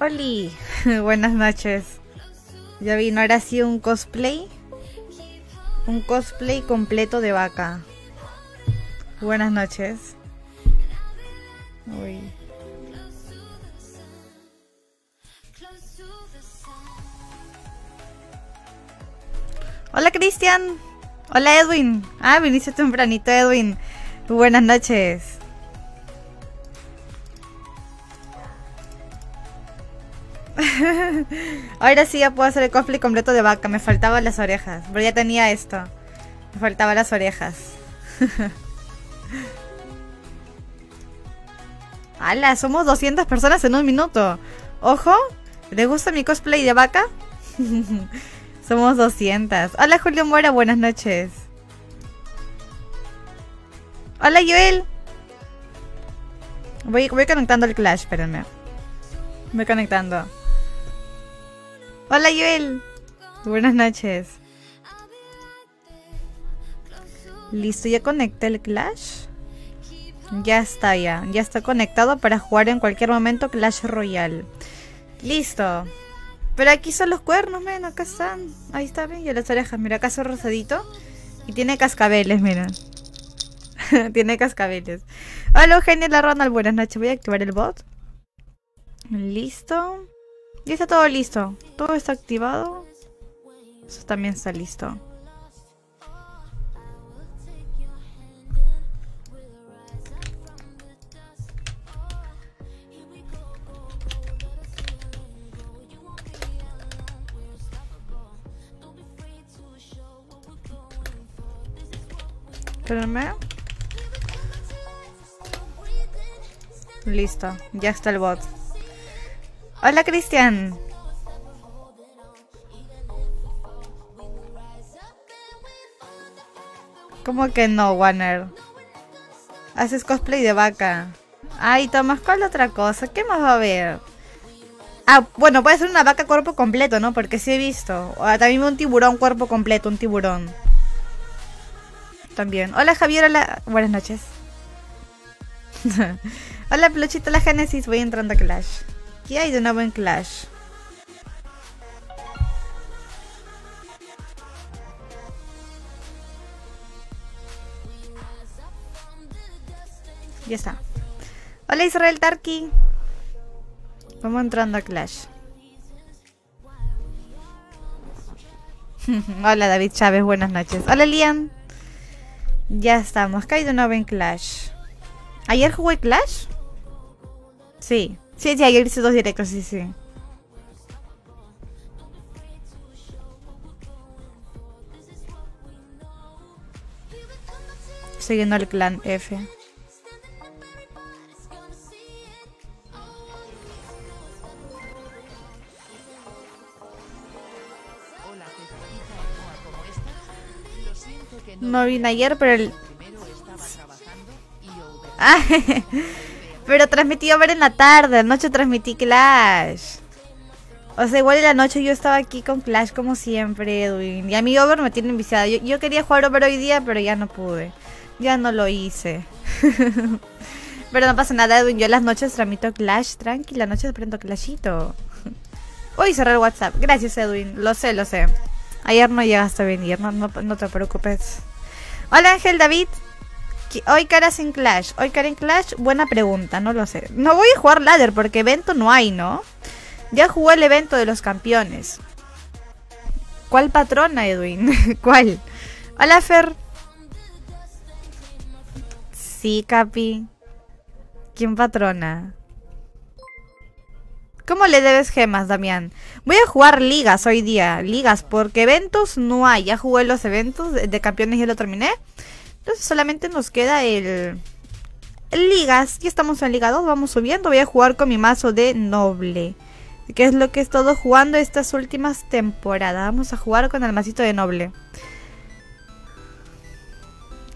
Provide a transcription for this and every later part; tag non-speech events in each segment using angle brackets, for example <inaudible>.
Oli, <laughs> buenas noches. Ya vino ahora sí un cosplay. Un cosplay completo de vaca. Buenas noches. Uy. Hola Cristian. Hola Edwin. Ah, viniste tempranito Edwin. Buenas noches. Ahora sí ya puedo hacer el cosplay completo de vaca. Me faltaban las orejas. Pero ya tenía esto. Me faltaban las orejas. <laughs> ¡Hala! Somos 200 personas en un minuto. Ojo. ¿Les gusta mi cosplay de vaca? <laughs> Somos 200. Hola Julio Mora, buenas noches. Hola Joel. Voy, voy conectando el Clash, espérenme. Voy conectando. Hola Joel. Buenas noches. Listo, ya conecté el Clash. Ya está ya. Ya está conectado para jugar en cualquier momento Clash Royale. Listo. Pero aquí son los cuernos, miren, acá están. Ahí está, bien, y las orejas. Mira, acá son rosadito. Y tiene cascabeles, miren. <laughs> tiene cascabeles. Hola Eugenia La Ronald, buenas noches. Voy a activar el bot. Listo. Ya está todo listo. Todo está activado. Eso también está listo. Espérenme. Listo, ya está el bot. Hola Cristian. ¿Cómo que no, Warner? Haces cosplay de vaca. Ay, Tomás, ¿cuál otra cosa? ¿Qué más va a haber? Ah, bueno, puede ser una vaca cuerpo completo, ¿no? Porque sí he visto. O también un tiburón cuerpo completo, un tiburón. También. Hola Javier, hola. Buenas noches. <laughs> hola Peluchito, la Génesis. Voy entrando a Clash. ¿Qué hay de nuevo en Clash? Ya está. Hola Israel Tarki. Vamos entrando a Clash. <laughs> Hola David Chávez, buenas noches. Hola Lian. Ya estamos. ¿Qué hay de nuevo en Clash? ¿Ayer jugué Clash? Sí. Sí, sí, ayer hice dos directos, sí, sí. Siguiendo al clan F. No vine ayer, pero el... Ah, <laughs> Pero transmití ver en la tarde, anoche transmití Clash. O sea, igual en la noche yo estaba aquí con Clash como siempre, Edwin. Y a mí Over me tiene enviciada. Yo, quería jugar Over hoy día, pero ya no pude. Ya no lo hice. <laughs> pero no pasa nada, Edwin. Yo en las noches transmito Clash, tranquila. Las noches prendo Clashito. <laughs> Uy, cerrar WhatsApp. Gracias, Edwin. Lo sé, lo sé. Ayer no llegaste a venir, no, no te preocupes. Hola, Ángel David. Hoy cara sin Clash. Hoy cara en Clash, buena pregunta, no lo sé. No voy a jugar ladder porque evento no hay, ¿no? Ya jugué el evento de los campeones. ¿Cuál patrona, Edwin? <laughs> ¿Cuál? Hola, Fer. Sí, Capi. ¿Quién patrona? ¿Cómo le debes gemas, Damián? Voy a jugar ligas hoy día. Ligas, porque eventos no hay. Ya jugué los eventos de campeones y lo terminé. Entonces solamente nos queda el, ligas. Ya estamos en liga 2, vamos subiendo. Voy a jugar con mi mazo de noble. Que es lo que he estado jugando estas últimas temporadas. Vamos a jugar con el masito de noble.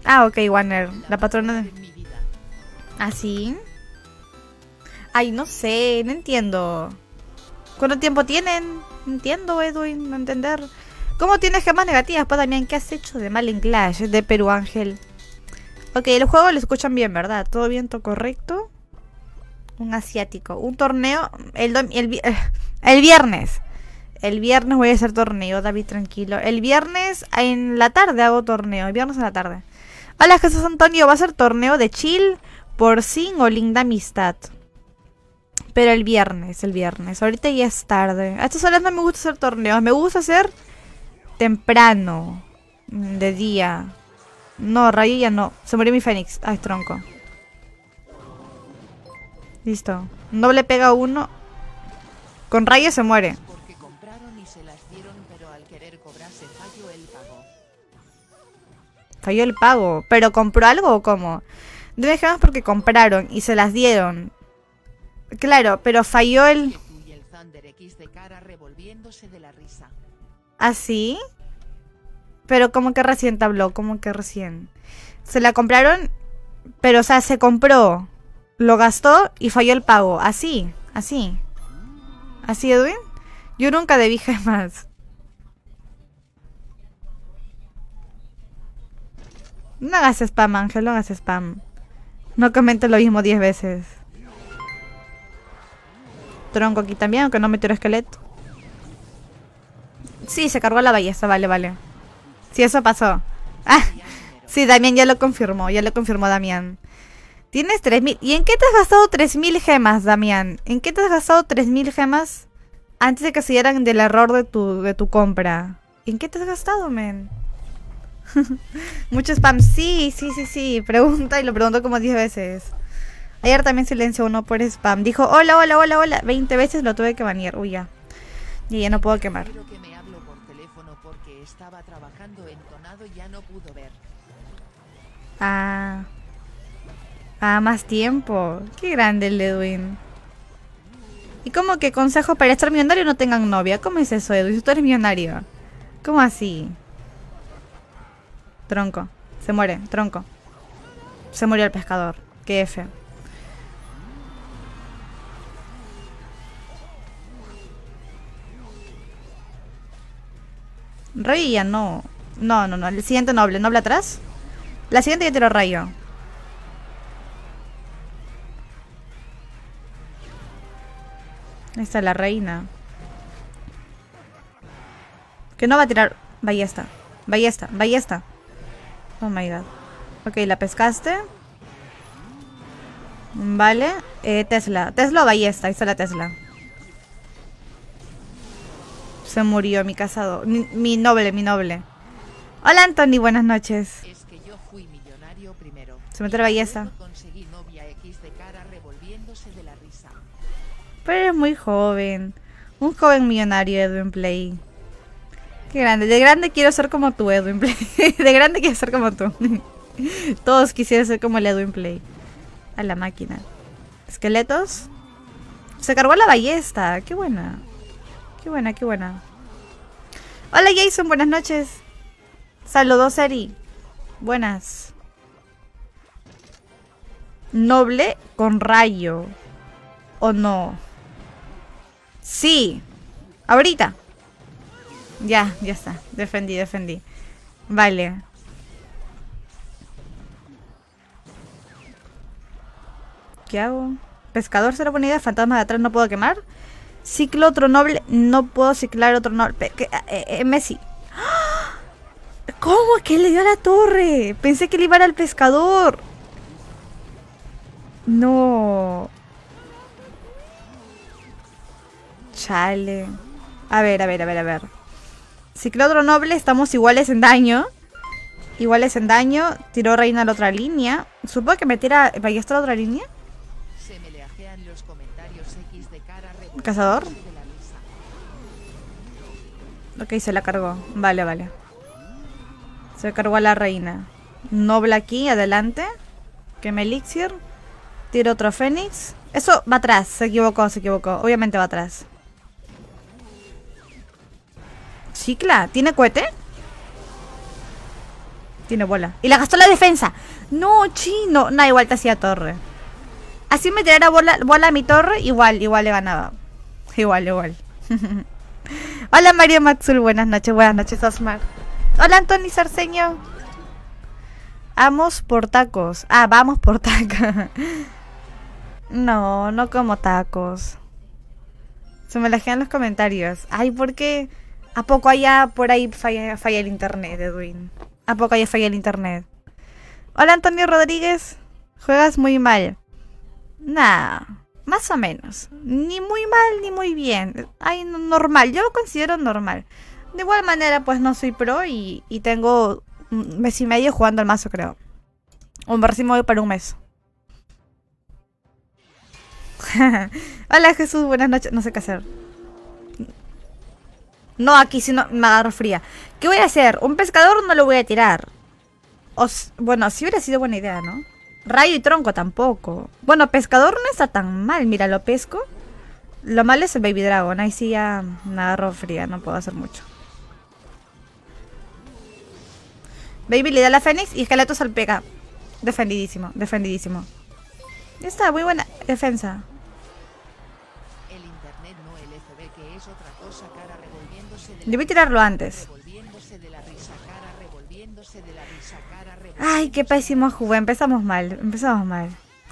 Ah, ok, Warner. La patrona de... ¿Ah? Ay, no sé, no entiendo. ¿Cuánto tiempo tienen? Entiendo, Edwin, no entender. ¿Cómo tienes gemas negativas, pues también? ¿Qué has hecho de mal en Clash de Perú Ángel? Ok, el juego lo escuchan bien, ¿verdad? ¿Todo bien, todo correcto? Un asiático. Un torneo el, el, el viernes. El viernes voy a hacer torneo, David, tranquilo. El viernes en la tarde hago torneo. El viernes en la tarde. Hola, Jesús Antonio. Va a ser torneo de chill, por sin o linda amistad. Pero el viernes, el viernes. Ahorita ya es tarde. A estas horas no me gusta hacer torneos. Me gusta hacer temprano. De día. No, Rayo ya no. Se murió mi Fénix. Ay, tronco. Listo. No le pega uno. Con Rayo se muere. Falló el pago. ¿Pero compró algo o cómo? Debe más porque compraron y se las dieron. Claro, pero falló el... ¿Ah, sí? Pero como que recién habló, como que recién. Se la compraron, pero o sea, se compró, lo gastó y falló el pago. Así, así. ¿Así, Edwin? Yo nunca debí jamás. <laughs> No hagas spam, Ángel, no hagas spam. No comentes lo mismo 10 veces. Tronco aquí también, aunque no metió el esqueleto. Sí, se cargó la ballesta, vale, vale. Sí, eso pasó. <laughs> Ah, sí, Damián ya lo confirmó, ya lo confirmó Damián. Tienes 3000. ¿Y en qué te has gastado 3000 gemas, Damián? ¿En qué te has gastado 3000 gemas antes de que se dieran del error de tu, de tu compra? ¿En qué te has gastado, men? <laughs> Mucho spam. Sí, sí, sí, sí. Pregunta y lo pregunto como 10 veces. Ayer también silencio uno por spam. Dijo, hola, hola, hola, hola. 20 veces lo tuve que banear. Uy, ya. Y ya no puedo quemar. Ah. Ah, más tiempo. Qué grande el Edwin. ¿Y cómo que consejo para estar millonario no tengan novia? ¿Cómo es eso, Edwin? Si tú eres millonario. ¿Cómo así? Tronco. Se muere, tronco. Se murió el pescador. Qué F. Rey no. No, no, no. El siguiente noble. ¿Noble atrás? La siguiente ya tiró rayo. Ahí está la reina. Que no va a tirar ballesta. Ballesta, ballesta. Oh my god. Ok, la pescaste. Vale. Eh, Tesla. Tesla o ballesta. Ahí está la Tesla. Se murió mi casado. Mi, noble, mi noble. Hola Anthony, buenas noches. Se metió la ballesta. Pero es muy joven. Un joven millonario, Edwin Play. Qué grande. De grande quiero ser como tú, Edwin Play. <laughs> de grande quiero ser como tú. <laughs> Todos quisieran ser como el Edwin Play. A la máquina. Esqueletos. Se cargó la ballesta. Qué buena. Qué buena, qué buena. Hola Jason, buenas noches. Saludos, Eri. Buenas. Noble con rayo. ¿O no? Sí. Ahorita. Ya, ya está. Defendí, defendí. Vale. ¿Qué hago? Pescador se lo pone idea. Fantasma de atrás no puedo quemar. Ciclo otro noble. No puedo ciclar otro noble. Eh, eh, Messi. <gasps> ¿Cómo que le dio a la torre? Pensé que le iba al pescador. No. Chale. A ver, a ver, a ver, a ver. otro noble, estamos iguales en daño. Iguales en daño. Tiró reina a la otra línea. Supongo que me tira ballesta a la otra línea. ¿Cazador? Ok, se la cargó. Vale, vale. Se cargó a la reina. Noble aquí, adelante. Que me elixir. Tiro otro fénix. Eso va atrás. Se equivocó, se equivocó. Obviamente va atrás. Chicla, ¿tiene cohete? Tiene bola. Y la gastó la defensa. No, chino. No, igual te hacía torre. Así me tirara bola, bola a mi torre, igual, igual le ganaba. Igual, igual. <laughs> Hola Mario Matsul, buenas noches, buenas noches Osmar. Hola Anthony Sarceño. Vamos por tacos. Ah, vamos por tacos. <laughs> no, no como tacos. Se me la en los comentarios. Ay, ¿por qué? ¿A poco allá por ahí falla, falla el internet, Edwin? ¿A poco allá falla el internet? Hola Antonio Rodríguez. Juegas muy mal. Nah, más o menos. Ni muy mal ni muy bien. Ay, normal. Yo lo considero normal. De igual manera, pues no soy pro y, y tengo un mes y medio jugando al mazo, creo. Un medio para un mes. <laughs> Hola Jesús, buenas noches. No sé qué hacer. No, aquí si no me agarro fría. ¿Qué voy a hacer? Un pescador no lo voy a tirar. bueno, si hubiera sido buena idea, ¿no? Rayo y tronco tampoco. Bueno, pescador no está tan mal. Mira, lo pesco. Lo malo es el Baby Dragon. Ahí sí ya me agarro fría. No puedo hacer mucho. Baby le da la Fénix y Esqueleto salpega. Defendidísimo, defendidísimo. Ya está, muy buena defensa. Debí tirarlo antes. Ay, qué pésimo jugué. Empezamos mal, empezamos mal.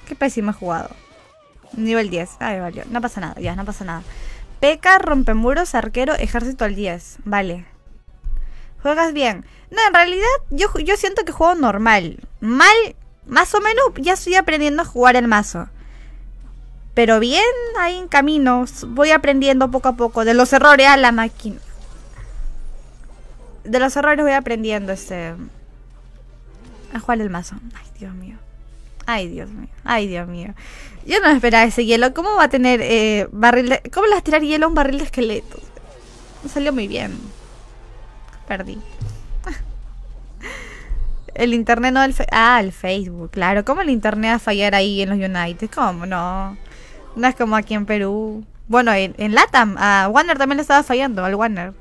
Qué pésimo jugado. Nivel 10. Ay, valió. No pasa nada, ya, no pasa nada. Peca, rompemuros, arquero, ejército al 10. Vale. Juegas bien. No, en realidad yo, yo siento que juego normal. Mal, más o menos ya estoy aprendiendo a jugar el mazo. Pero bien, ahí en caminos. Voy aprendiendo poco a poco. De los errores a la máquina. De los errores voy aprendiendo este. A jugar el mazo. Ay, Dios mío. Ay, Dios mío. Ay, Dios mío. Yo no esperaba ese hielo. ¿Cómo va a tener eh, barril de... ¿Cómo le vas a tirar hielo a un barril de esqueletos? Salió muy bien. Perdí. <laughs> El internet no del... ah, el Facebook, claro. ¿Cómo el internet va a fallar ahí en los United? ¿Cómo no? No es como aquí en Perú. Bueno, en, en Latam, a Warner también le estaba fallando, al Warner.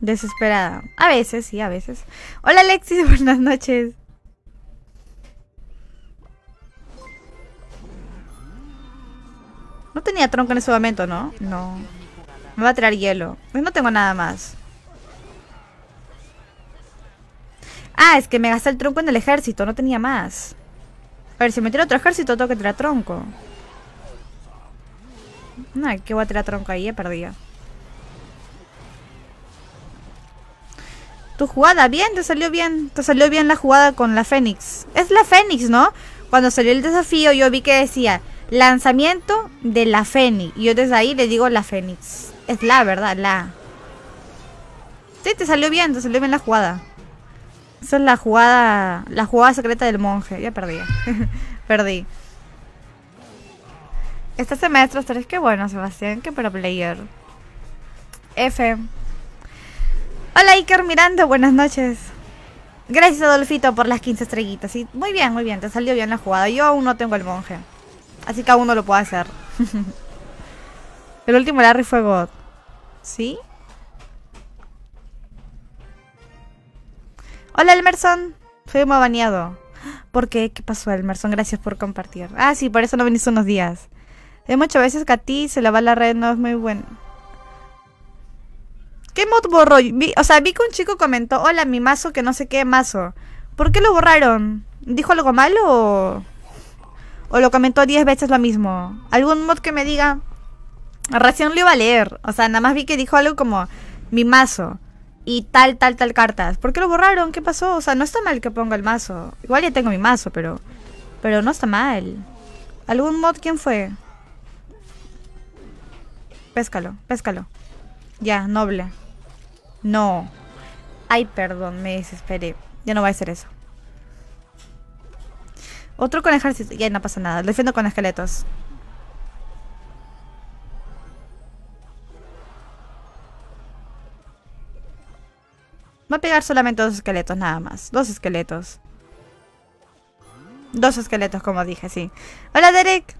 Desesperada. A veces, sí, a veces. Hola Alexis, <laughs> buenas noches. No tenía tronco en ese momento, ¿no? No. Me va a traer hielo. Pues no tengo nada más. Ah, es que me gasté el tronco en el ejército. No tenía más. A ver, si me tiro otro ejército, tengo que tirar tronco. No, que voy a tirar tronco ahí, he perdido. Tu jugada, bien, te salió bien. Te salió bien la jugada con la Fénix. Es la Fénix, ¿no? Cuando salió el desafío yo vi que decía lanzamiento de la Fénix. Y yo desde ahí le digo la Fénix. Es la, ¿verdad? La. Sí, te salió bien, te salió bien la jugada. Esa es la jugada, la jugada secreta del monje. Ya perdí. <laughs> perdí. Este semestre 3, qué bueno, Sebastián, qué para player. F. Hola Iker Miranda, buenas noches. Gracias Adolfito por las 15 estrellitas. Sí, muy bien, muy bien, te salió bien la jugada. Yo aún no tengo el monje. Así que aún no lo puedo hacer. <laughs> el último Larry fue God. ¿Sí? Hola Elmerson. Fui muy baneado. ¿Por qué? ¿Qué pasó Elmerson? Gracias por compartir. Ah, sí, por eso no venís unos días. De muchas veces que a ti se la va la red, no es muy bueno. ¿Qué mod borró? o sea, vi que un chico comentó, hola, mi mazo, que no sé qué mazo. ¿Por qué lo borraron? ¿Dijo algo malo o, o lo comentó 10 veces lo mismo? ¿Algún mod que me diga? Recién lo iba a leer. O sea, nada más vi que dijo algo como mi mazo y tal, tal, tal cartas. ¿Por qué lo borraron? ¿Qué pasó? O sea, no está mal que ponga el mazo. Igual ya tengo mi mazo, pero... Pero no está mal. ¿Algún mod quién fue? Péscalo, péscalo. Ya, noble. No. Ay, perdón, me desesperé. Ya no va a ser eso. Otro con ejército. Ya no pasa nada. Defiendo con esqueletos. Va a pegar solamente dos esqueletos nada más. Dos esqueletos. Dos esqueletos, como dije, sí. Hola, Derek.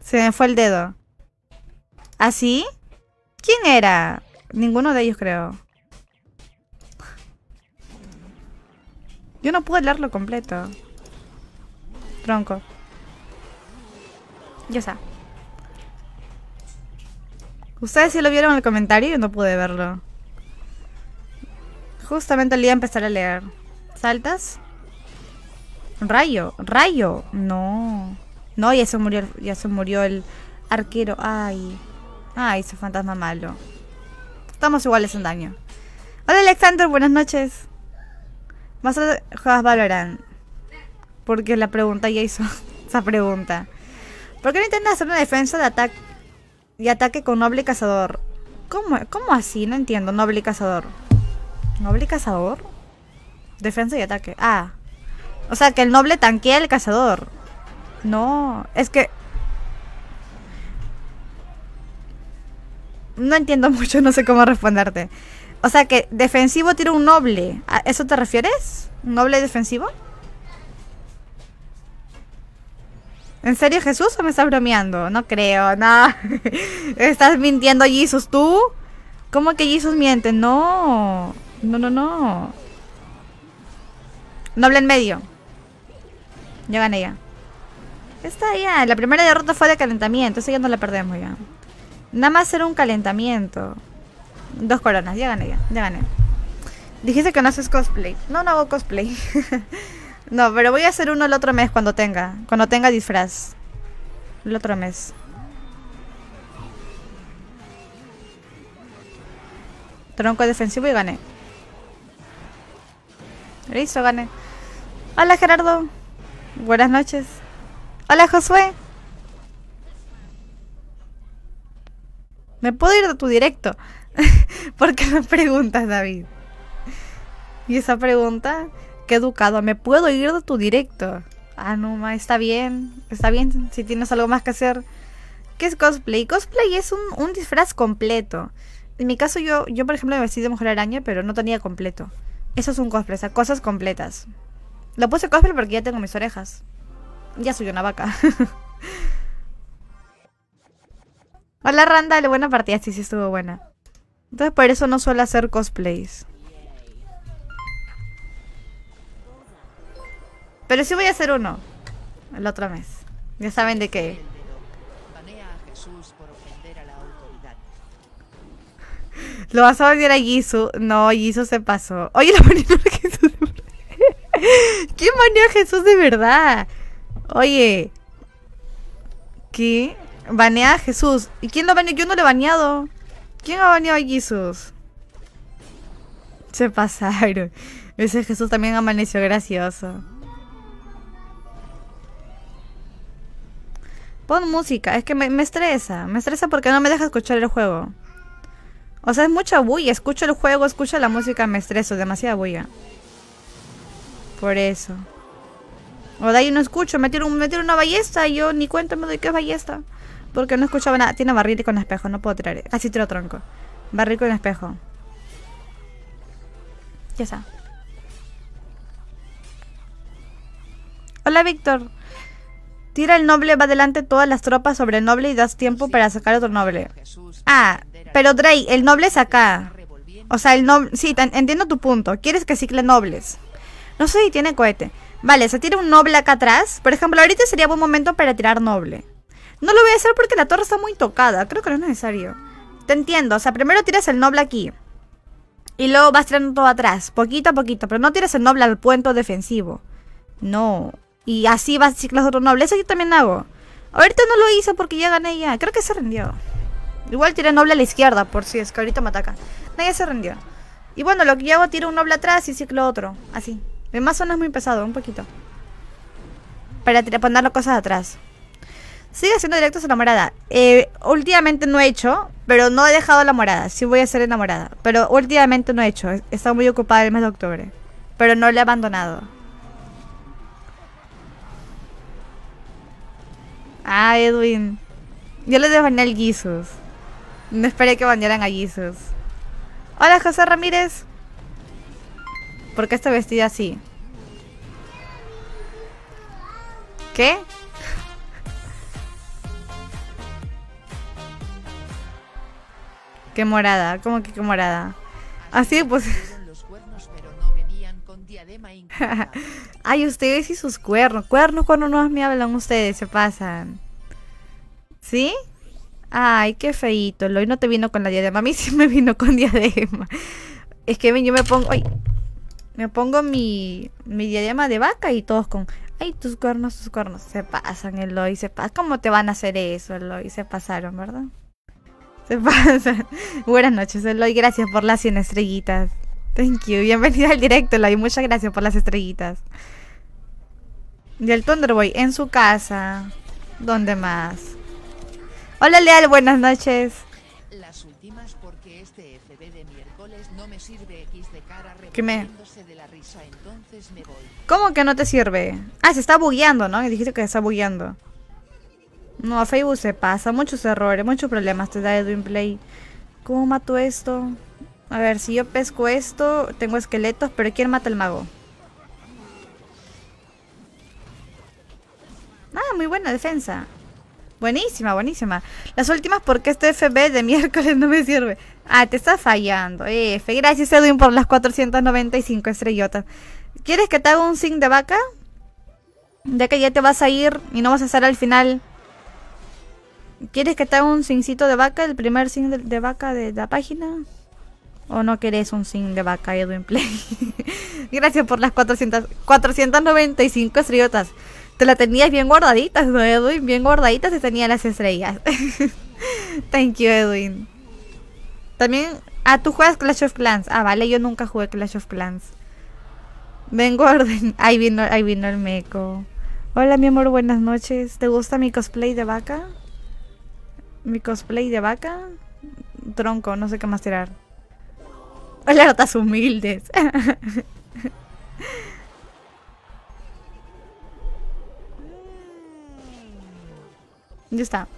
Se me fue el dedo. ¿Así? ¿Ah, ¿Quién era? Ninguno de ellos, creo. Yo no pude leerlo completo. Tronco. Ya está. Ustedes sí lo vieron en el comentario yo no pude verlo. Justamente el día empezar a leer. ¿Saltas? Rayo, rayo. No. No, ya se murió, ya se murió el arquero. Ay. Ay, ese fantasma malo. Estamos iguales en daño. Hola Alexander, buenas noches. Vas a Valorant. Porque la pregunta ya hizo <laughs> esa pregunta. ¿Por qué no intentas hacer una defensa de ataque y ataque con noble cazador? ¿Cómo, ¿Cómo así? No entiendo. Noble cazador. ¿Noble cazador? Defensa y ataque. Ah. O sea, que el noble tanquea al cazador. No, es que... No entiendo <laughs> mucho, no sé cómo responderte. O sea, que defensivo tira un noble. ¿A eso te refieres? ¿Un noble defensivo? ¿En serio Jesús o me estás bromeando? No creo, no. <laughs> ¿Estás mintiendo Jesus tú? ¿Cómo que Jesus miente? No. No, no, no. Noble en medio. Ya gané ya. Está ya. La primera derrota fue de calentamiento. Esa ya no la perdemos ya. Nada más era un calentamiento. Dos coronas. Ya gané ya. Ya gané. Dijiste que no haces cosplay. No, no hago cosplay. <laughs> no, pero voy a hacer uno el otro mes cuando tenga. Cuando tenga disfraz. El otro mes. Tronco defensivo y gané. Listo, gané. Hola Gerardo. Buenas noches. Hola Josué. ¿Me puedo ir de tu directo? <laughs> ¿Por qué me preguntas, David? Y esa pregunta, qué educado. ¿Me puedo ir de tu directo? Ah, no, ma, está bien. Está bien si tienes algo más que hacer. ¿Qué es cosplay? Cosplay es un, un disfraz completo. En mi caso, yo, yo por ejemplo, me vestí de mujer araña, pero no tenía completo. Eso es un cosplay, o sea, cosas completas. Lo puse cosplay porque ya tengo mis orejas. Ya soy una vaca. <laughs> Hola Randall, buena partida, sí, sí estuvo buena. Entonces por eso no suelo hacer cosplays. Pero sí voy a hacer uno. El otro mes. Ya saben de qué. Lo vas a volver a Jisoo. No, Jisoo se pasó. Oye, <laughs> lo banea a Jesús. ¿Quién banea a Jesús de verdad? Oye. ¿Qué? Banea a Jesús. ¿Y quién lo baneó? Yo no lo he baneado. ¿Quién ha baneado a Jesús? Se pasaron. <laughs> Ese Jesús también amaneció gracioso. Pon música. Es que me, estresa. Me estresa porque no me deja escuchar el juego. O sea, es mucha bulla. Escucho el juego, escucho la música, me estreso. Demasiada bulla. Por eso. O de ahí no escucho. Me tiro, una ballesta y yo ni cuenta me doy que es ballesta. Porque no escuchaba nada. Tiene barril con espejo. No puedo tirar. Casi tiro tronco. Barril con espejo. Ya está. Hola, Víctor. Tira el noble, va adelante todas las tropas sobre el noble y das tiempo para sacar otro noble. Ah, pero Drey, el noble es acá. O sea, el noble... Sí, entiendo tu punto. Quieres que cicle nobles. No sé si tiene cohete. Vale, se tira un noble acá atrás. Por ejemplo, ahorita sería buen momento para tirar noble. No lo voy a hacer porque la torre está muy tocada. Creo que no es necesario. Te entiendo. O sea, primero tiras el noble aquí. Y luego vas tirando todo atrás. Poquito a poquito. Pero no tiras el noble al puente defensivo. No. Y así vas a ciclar otro noble. Eso yo también hago. Ahorita no lo hice porque ya gané ya. Creo que se rindió. Igual tiré noble a la izquierda, por si es que ahorita me ataca. Nadie se rindió. Y bueno, lo que yo hago, tiro un noble atrás y ciclo otro. Así. El mazo no es muy pesado, un poquito. Para poner las cosas atrás. Sigue haciendo directos a la morada. Eh, últimamente no he hecho, pero no he dejado la morada. Sí voy a ser enamorada. Pero últimamente no he hecho. He estado muy ocupada el mes de octubre. Pero no le he abandonado. Ah, Edwin. Yo le desbané al Jesus. No esperé que bañaran a Jesus. Hola, José Ramírez. ¿Por qué está vestida así? ¿Qué? ¿Qué morada? ¿Cómo que qué morada? Así pues... <laughs> Ay, ustedes y sus cuernos. Cuernos cuando no me hablan ustedes, se pasan. ¿Sí? Ay, qué feito. Hoy no te vino con la diadema. A mí sí me vino con diadema. Es que yo me pongo... Ay, me pongo mi, mi diadema de vaca y todos con... Ay, tus cuernos, tus cuernos. Se pasan, Eloy. Se pasan. ¿Cómo te van a hacer eso, Eloy? Se pasaron, ¿verdad? Se pasan. <laughs> Buenas noches, Eloy. Gracias por las 100 estrellitas. Thank you. Bienvenida al directo, Eloy. Muchas gracias por las estrellitas. Y el Thunderboy en su casa. ¿Dónde más? Hola, Leal. Buenas noches. Las últimas porque este FB de miércoles no me sirve X de cara ¿Qué me? De la risa, entonces me voy. ¿Cómo que no te sirve? Ah, se está bugueando, ¿no? Dijiste que se está bugueando. No, Facebook se pasa. Muchos errores, muchos problemas te da Edwin Play. ¿Cómo mato esto? A ver, si yo pesco esto, tengo esqueletos, pero ¿quién mata el mago? Ah, muy buena defensa. Buenísima, buenísima. Las últimas porque este FB de <laughs> miércoles no me sirve. Ah, te está fallando. F. Gracias Edwin por las 495 estrellotas. ¿Quieres que te haga un zinc de vaca? Ya que ya te vas a ir y no vas a estar al final ¿Quieres que te haga un sincito de vaca? El primer sin de, vaca de, la página. ¿O no querés un sin de vaca, Edwin Play? <laughs> Gracias por las 400, 495 estrellotas. Te la tenías bien guardaditas, ¿no, Edwin? Bien guardaditas te tenía las estrellas. <laughs> Thank you, Edwin. También... Ah, tú juegas Clash of Clans. Ah, vale, yo nunca jugué Clash of Clans. Vengo orden. <laughs> Ahí vino, ahí vino el meco. Hola, mi amor, buenas noches. ¿Te gusta mi cosplay de vaca? Mi cosplay de vaca. Tronco, no sé qué más tirar. Notas humildes. <laughs> ya está.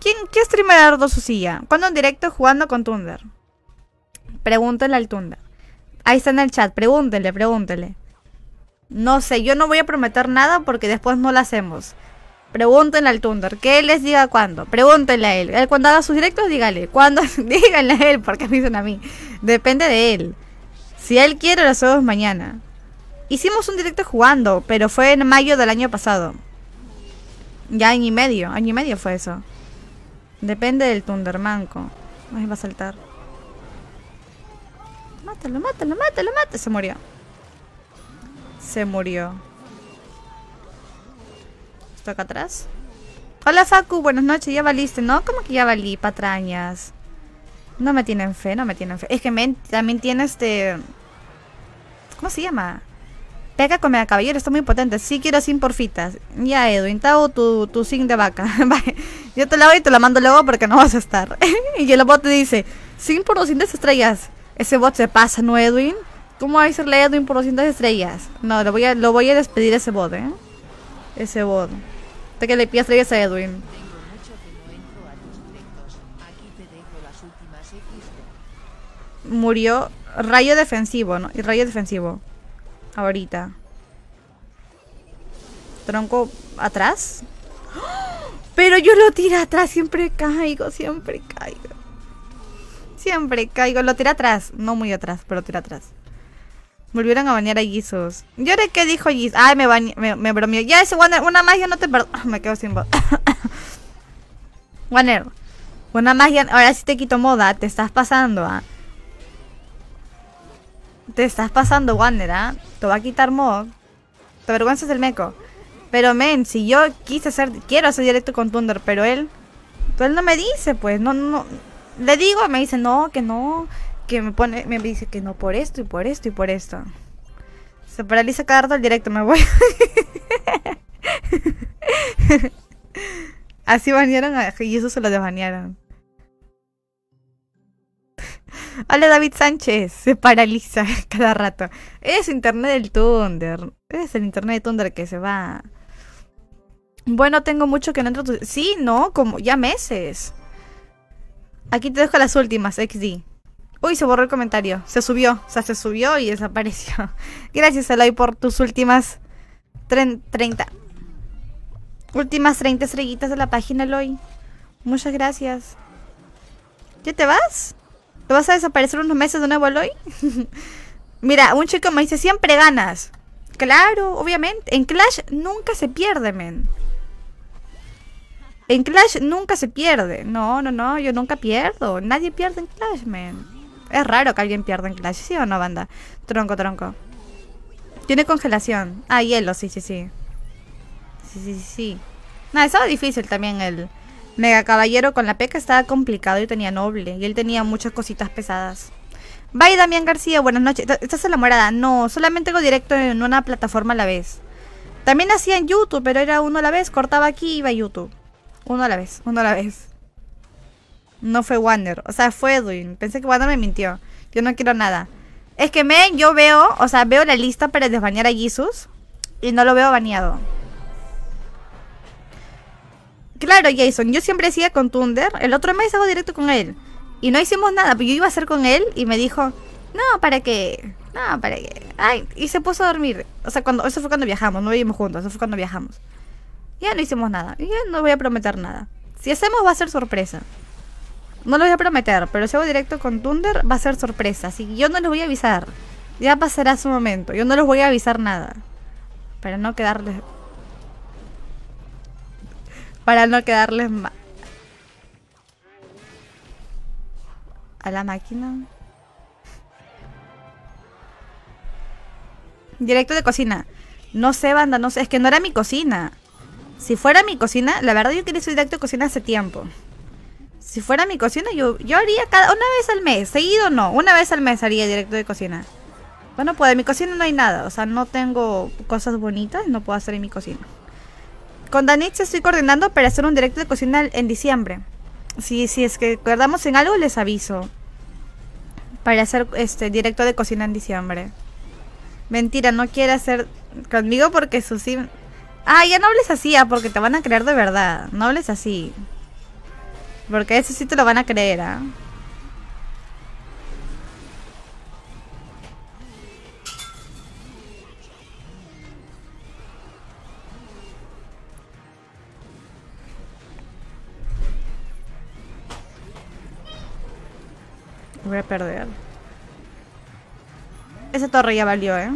¿Quién, ¿Qué streamer ardo su silla? ¿Cuándo en directo jugando con Thunder? Pregúntale al Thunder. Ahí está en el chat, pregúntele, pregúntele. No sé, yo no voy a prometer nada porque después no lo hacemos. Pregúntenle al Thunder, que él les diga cuándo. Pregúntenle a él. cuando haga sus directos, dígale. Cuando, <laughs> díganle a él, porque me dicen a mí. Depende de él. Si él quiere, lo hacemos mañana. Hicimos un directo jugando, pero fue en mayo del año pasado. Ya año y medio, año y medio fue eso. Depende del Thunder, manco. Ay, va a saltar. Mátalo, mátalo, mátalo, mátalo. Se murió. Se murió acá atrás? Hola Facu, buenas noches, ya valiste, ¿no? ¿Cómo que ya valí, patrañas? No me tienen fe, no me tienen fe. Es que también tiene este... ¿Cómo se llama? Pega con el caballero, está muy potente. Sí quiero sin porfitas. Ya, Edwin, te hago tu, tu zinc de vaca. <laughs> Yo te la hago y te la mando luego porque no vas a estar. <laughs> y el bot te dice, sin por 200 estrellas. Ese bot se pasa, ¿no, Edwin? ¿Cómo va a decirle Edwin por 200 estrellas? No, lo voy a, lo voy a despedir ese bot, ¿eh? Ese bot que le pidas a Edwin. Murió rayo defensivo, ¿no? Y rayo defensivo. Ahorita. Tronco atrás. Pero yo lo tiro atrás, siempre caigo, siempre caigo. Siempre caigo, lo tiro atrás, no muy atrás, pero tiro atrás. Volvieron a bañar a Jesus. ¿Y ahora qué dijo Jesus? Ay, me, me, me bromeó. Ya ese Warner, una magia no te perdono. <laughs> me quedo sin voz. <laughs> Warner, una magia. Ahora sí te quito moda. Te estás pasando, ¿ah? Te estás pasando, Warner, ¿ah? Te va a quitar mod. Te avergüenzas el meco. Pero, men, si yo quise hacer. Quiero hacer directo con Thunder, pero él. Pero él no me dice, pues. No, no. Le digo, me dice, no, que no que me pone, me dice que no por esto y por esto y por esto. Se paraliza cada rato el directo, me voy. <laughs> Así banearon y eso se lo desbanearon. Hola David Sánchez, se paraliza <laughs> cada rato. Es internet del Thunder. Es el internet de Thunder que se va. Bueno, tengo mucho que no entro. Sí, no, como ya meses. Aquí te dejo las últimas, XD. Uy, se borró el comentario. Se subió. O sea, se subió y desapareció. <laughs> Gracias, Eloy, por tus últimas 30. Últimas 30 estrellitas de la página, Eloy. Muchas gracias. ¿Ya te vas? ¿Te vas a desaparecer unos meses de nuevo, Eloy? <laughs> Mira, un chico me dice, siempre ganas. Claro, obviamente. En Clash nunca se pierde, men. En Clash nunca se pierde. No, no, no, yo nunca pierdo. Nadie pierde en Clash, men. Es raro que alguien pierda en Clash, ¿sí o no, banda? Tronco, tronco. Tiene congelación. Ah, hielo, sí, sí, sí. Sí, sí, sí. Nada, estaba difícil también el Mega Caballero con la peca. Estaba complicado y tenía noble. Y él tenía muchas cositas pesadas. Bye, Damián García, buenas noches. ¿Estás en la morada? No, solamente hago directo en una plataforma a la vez. También hacía en YouTube, pero era uno a la vez. Cortaba aquí y iba a YouTube. Uno a la vez, uno a la vez. No fue Wander, o sea, fue Edwin. Pensé que Wander me mintió. Yo no quiero nada. Es que me, yo veo, o sea, veo la lista para desbañar a Jesus y no lo veo baneado. Claro, Jason, yo siempre decía con Thunder. El otro mes hago directo con él. Y no hicimos nada, pero yo iba a hacer con él y me dijo, no, ¿para qué? No, ¿para qué? Ay, y se puso a dormir. O sea, cuando eso fue cuando viajamos, no vivimos juntos, eso fue cuando viajamos. Ya no hicimos nada. Ya no voy a prometer nada. Si hacemos va a ser sorpresa. No lo voy a prometer, pero si hago directo con Thunder va a ser sorpresa. Así que yo no les voy a avisar. Ya pasará su momento. Yo no les voy a avisar nada. Para no quedarles... Para no quedarles mal. a la máquina. Directo de cocina. No sé, banda, no sé. Es que no era mi cocina. Si fuera mi cocina, la verdad yo quería hacer directo de cocina hace tiempo. Si fuera mi cocina, yo, yo haría cada una vez al mes. Seguido no. Una vez al mes haría directo de cocina. Bueno, pues en mi cocina no hay nada. O sea, no tengo cosas bonitas. No puedo hacer en mi cocina. Con Danitz estoy coordinando para hacer un directo de cocina en diciembre. Si, si es que acordamos en algo, les aviso. Para hacer este directo de cocina en diciembre. Mentira, no quiere hacer conmigo porque Susi... Ah, ya no hables así, ah, porque te van a creer de verdad. No hables así. Porque eso sí te lo van a creer, ¿ah? Voy a perder. Esa torre ya valió, ¿eh?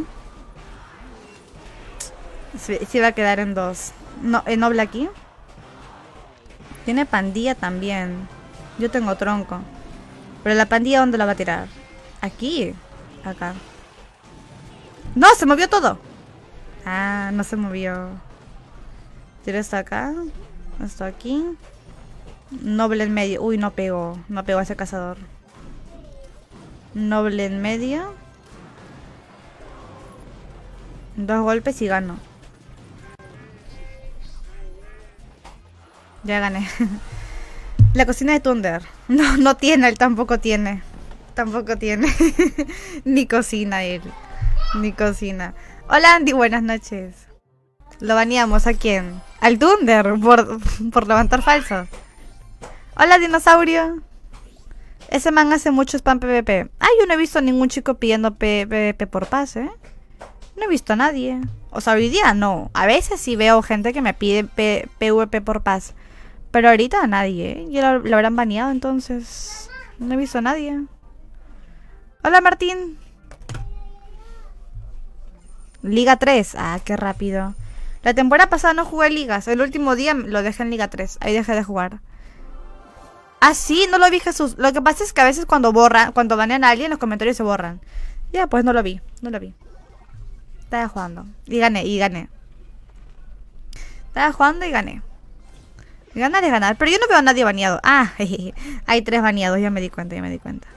Se, va a quedar en dos. No, ¿En noble aquí? Tiene pandilla también. Yo tengo tronco. Pero la pandilla, ¿dónde la va a tirar? Aquí. Acá. ¡No! ¡Se movió todo! Ah, no se movió. Tiro esto acá. Esto aquí. Noble en medio. Uy, no pegó. No pegó a ese cazador. Noble en medio. Dos golpes y gano. Ya gané. <laughs> La cocina de Thunder. No, no tiene, él tampoco tiene. Tampoco tiene. <laughs> Ni cocina él. Ni cocina. Hola Andy, buenas noches. Lo baneamos a quién? Al Thunder por, por levantar falso. Hola dinosaurio. Ese man hace mucho spam PvP. Ay, yo no he visto a ningún chico pidiendo PvP por paz, ¿eh? No he visto a nadie. O sea, hoy día no. A veces sí veo gente que me pide PvP por paz. Pero ahorita nadie, ¿eh? Ya lo, habrán baneado entonces. No he visto a nadie. Hola, Martín. Liga 3. Ah, qué rápido. La temporada pasada no jugué ligas. El último día lo dejé en Liga 3. Ahí dejé de jugar. Ah, sí, no lo vi Jesús. Lo que pasa es que a veces cuando borran, cuando banean a alguien, los comentarios se borran. Ya, pues no lo vi, no lo vi. Estaba jugando. Y gané, y gané. Estaba jugando y gané. Ganar es ganar. Pero yo no veo a nadie baneado. Ah, <laughs> hay tres baneados, ya me di cuenta, ya me di cuenta.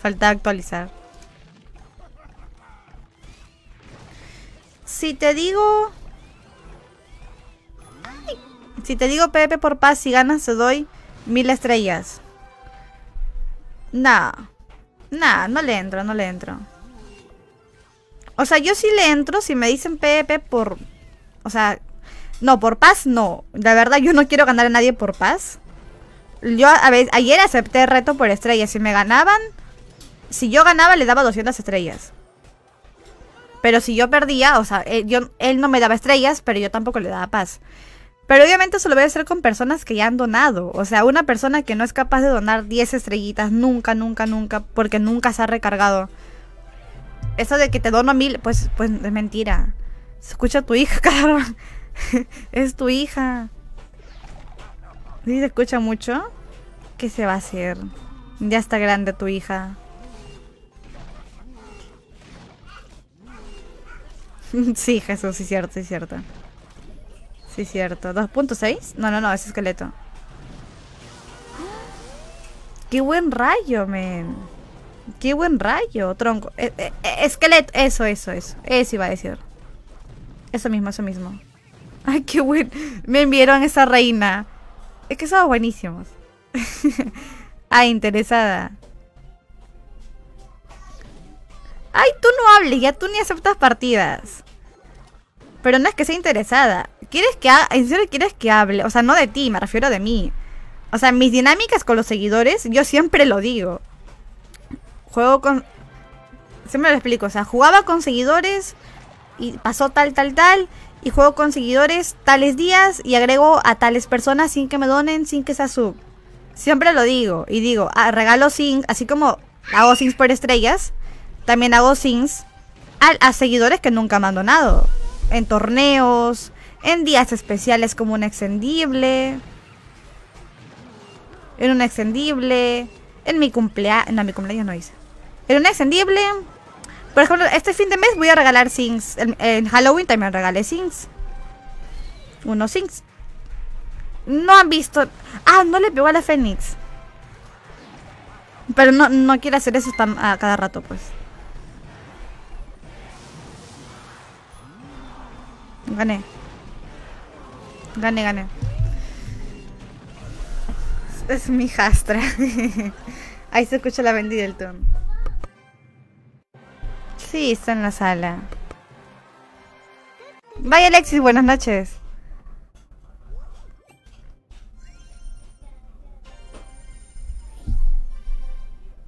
Falta actualizar. Si te digo... Si te digo Pepe por paz, si ganas te doy Mil estrellas. Nah. Nah, no le entro, no le entro. O sea, yo sí le entro si me dicen PvP por... O sea, no, por paz no. La verdad, yo no quiero ganar a nadie por paz. Yo a ver, ayer acepté el reto por estrellas. Si me ganaban... Si yo ganaba, le daba 200 estrellas. Pero si yo perdía, o sea, él, yo, él no me daba estrellas, pero yo tampoco le daba paz. Pero obviamente eso lo voy a hacer con personas que ya han donado. O sea, una persona que no es capaz de donar 10 estrellitas nunca, nunca, nunca, porque nunca se ha recargado. eso de que te dono mil, pues, pues es mentira. Se escucha tu hija, <laughs> cabrón. <laughs> es tu hija. ¿Sí se escucha mucho? ¿Qué se va a hacer? Ya está grande tu hija. <laughs> sí, Jesús, sí cierto, sí cierto. Sí cierto. ¿2.6? No, no, no, es esqueleto. ¡Qué buen rayo, men! ¡Qué buen rayo! Tronco. Eh, eh, eh, esqueleto. Eso, eso, eso. Eso iba a decir. Eso mismo, eso mismo. ¡Ay, qué buen! Me enviaron esa reina. Es que son buenísimos. <laughs> ah, interesada. Ay, tú no hables, ya tú ni aceptas partidas. Pero no es que sea interesada. ¿Quieres que ¿En serio quieres que hable? O sea, no de ti, me refiero de mí. O sea, mis dinámicas con los seguidores, yo siempre lo digo. Juego con... Siempre lo explico. O sea, jugaba con seguidores y pasó tal, tal, tal y juego con seguidores tales días y agrego a tales personas sin que me donen, sin que sea sub. Siempre lo digo y digo, ah, regalo sings, así como hago sings por estrellas, también hago sings a, seguidores que nunca me han donado. En torneos, en días especiales como un extendible, en un extendible, en mi cumpleaños, no, mi cumpleaños no hice. En un extendible, por ejemplo, este fin de mes voy a regalar Sings. En, Halloween también regalé Sings. Unos Sings. No han visto... Ah, no le pegó a la Fénix. Pero no, no quiere hacer eso a cada rato, pues. Gané. Gané, gané. Es mi jastra. <laughs> Ahí se escucha la vendida del tono. Sí, está en la sala. Vaya Alexis, buenas noches.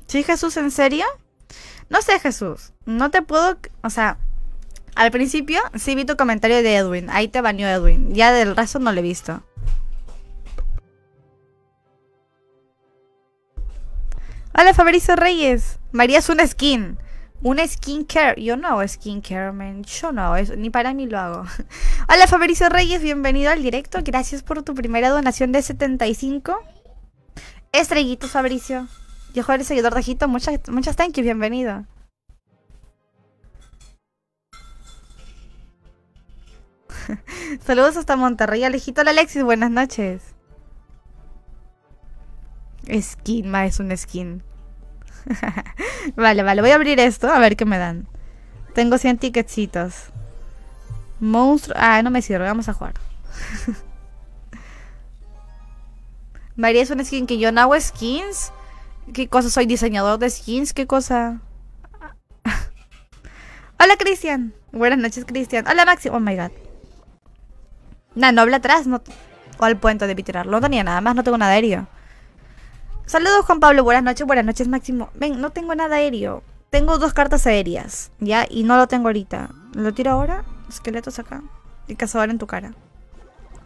¿Sí, Jesús, en serio? No sé, Jesús. No te puedo... O sea, al principio sí vi tu comentario de Edwin. Ahí te baneó Edwin. Ya del resto no lo he visto. Hola, Fabricio Reyes. María es una skin. Una skincare. Yo no hago skincare, man. Yo no hago eso. Ni para mí lo hago. <laughs> Hola, Fabricio Reyes. Bienvenido al directo. Gracias por tu primera donación de 75. Estrellitos, Fabricio. Yo el seguidor de Jito. Muchas, muchas thank you. Bienvenido. <laughs> Saludos hasta Monterrey. Alejito Hola, Alexis. Buenas noches. Skin, ma, es un skin. <laughs> vale, vale, voy a abrir esto a ver qué me dan. Tengo 100 ticketcitos. Monstruo. Ah, no me sirve, vamos a jugar. <laughs> María es una skin que yo no hago skins. ¿Qué cosa? Soy diseñador de skins. ¿Qué cosa? <laughs> Hola, Cristian. Buenas noches, Cristian. Hola, Maxi. Oh my god. Nah, no habla atrás. No... O al puente de tirarlo. No tenía nada más, no tengo nada aéreo. Saludos Juan Pablo, buenas noches, buenas noches Máximo. Ven, no tengo nada aéreo. Tengo dos cartas aéreas, ¿ya? Y no lo tengo ahorita. ¿Lo tiro ahora? Esqueletos acá. Y cazador en tu cara.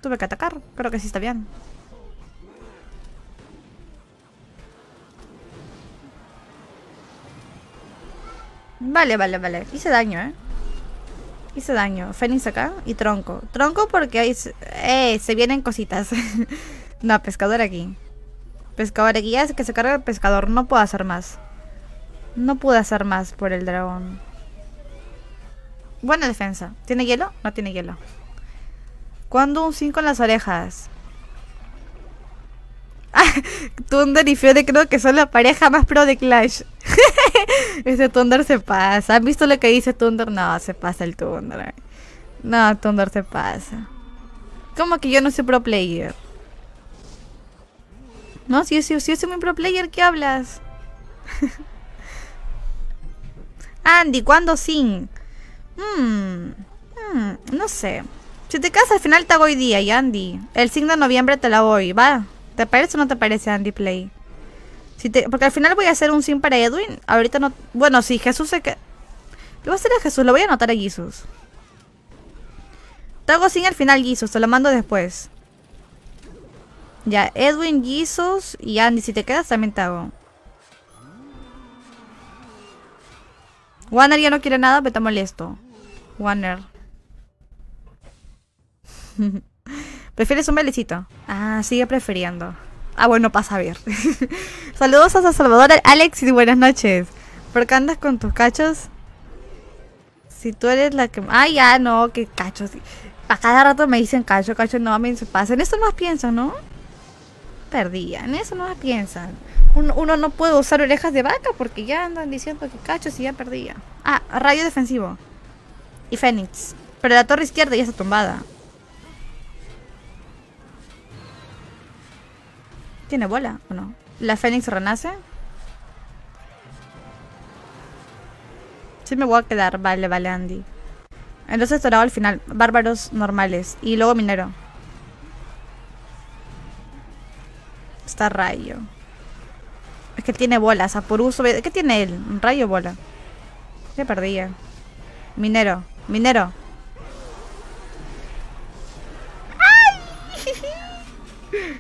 Tuve que atacar. Creo que sí está bien. Vale, vale, vale. Hice daño, ¿eh? Hice daño. Fénix acá y tronco. Tronco porque ahí... Eh, se vienen cositas. <laughs> no, pescador aquí. Pescador, aquí ya es que se carga el pescador. No puedo hacer más. No pude hacer más por el dragón. Buena defensa. ¿Tiene hielo? No tiene hielo. ¿Cuándo un 5 en las orejas? <laughs> Thunder y Fede creo que son la pareja más pro de Clash. <laughs> Ese Thunder se pasa. ¿Han visto lo que dice Thunder? No, se pasa el Thunder. No, Thunder se pasa. ¿Cómo que yo no soy pro player? No, si yo, si, soy un pro player, ¿qué hablas? <laughs> Andy, ¿cuándo sin? Hmm, hmm, no sé. Si te casas al final te hago hoy día, y Andy. El 5 de noviembre te la voy, ¿va? ¿Te parece o no te parece, Andy Play? Si porque al final voy a hacer un sim para Edwin. Ahorita no... Bueno, si Jesús se que... Lo voy a hacer a Jesús, lo voy a anotar a Jesus. Te hago sin al final, Jesus, te lo mando después. Ya, Edwin, Jesus y Andy. Si te quedas, también te hago. Warner ya no quiere nada, pero está molesto. Warner. <laughs> ¿Prefieres un belecito? Ah, sigue prefiriendo. Ah, bueno, pasa a ver. <laughs> Saludos a Salvador, Alex y buenas noches. ¿Por qué andas con tus cachos? Si tú eres la que... Ah, ya, no, que cachos. A cada rato me dicen cacho, cacho, no, a mí se pasa. En eso más piensan, ¿no? Perdía, en eso no más piensan. Uno, no puede usar orejas de vaca porque ya andan diciendo que cachos y ya perdía. Ah, rayo defensivo. Y Fénix. Pero la torre izquierda ya está tumbada. ¿Tiene bola o no? ¿La Fénix renace? Sí me voy a quedar. Vale, vale, Andy. Entonces dorado al final. Bárbaros normales. Y luego minero. Está rayo. Es que tiene bolas. A por uso. ¿Qué tiene él? ¿Un rayo bola? Ya perdía. Minero. Minero. <laughs>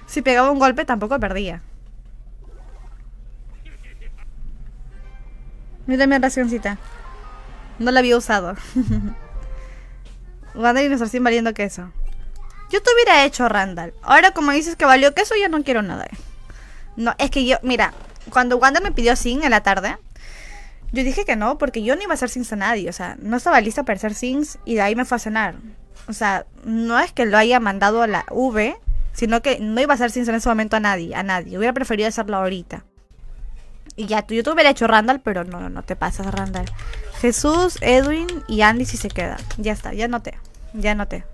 Si pegaba un golpe tampoco perdía. Mira mi racioncita. No la había usado. <laughs> Randall y nuestro sin valiendo queso. Yo te hubiera hecho Randall. Ahora como dices que valió queso, yo no quiero nada. No, es que yo, mira, cuando Wanda me pidió Sin en la tarde, yo dije que no, porque yo no iba a hacer Sins a nadie. O sea, no estaba lista para hacer Sins y de ahí me fue a cenar. O sea, no es que lo haya mandado a la V Sino que no iba a ser sincero en ese momento a nadie, a nadie. Hubiera preferido hacerlo ahorita. Y ya, yo te hubiera hecho Randall, pero no, no te pasas, Randall. Jesús, Edwin y Andy si se queda. Ya está, ya noté. Ya noté.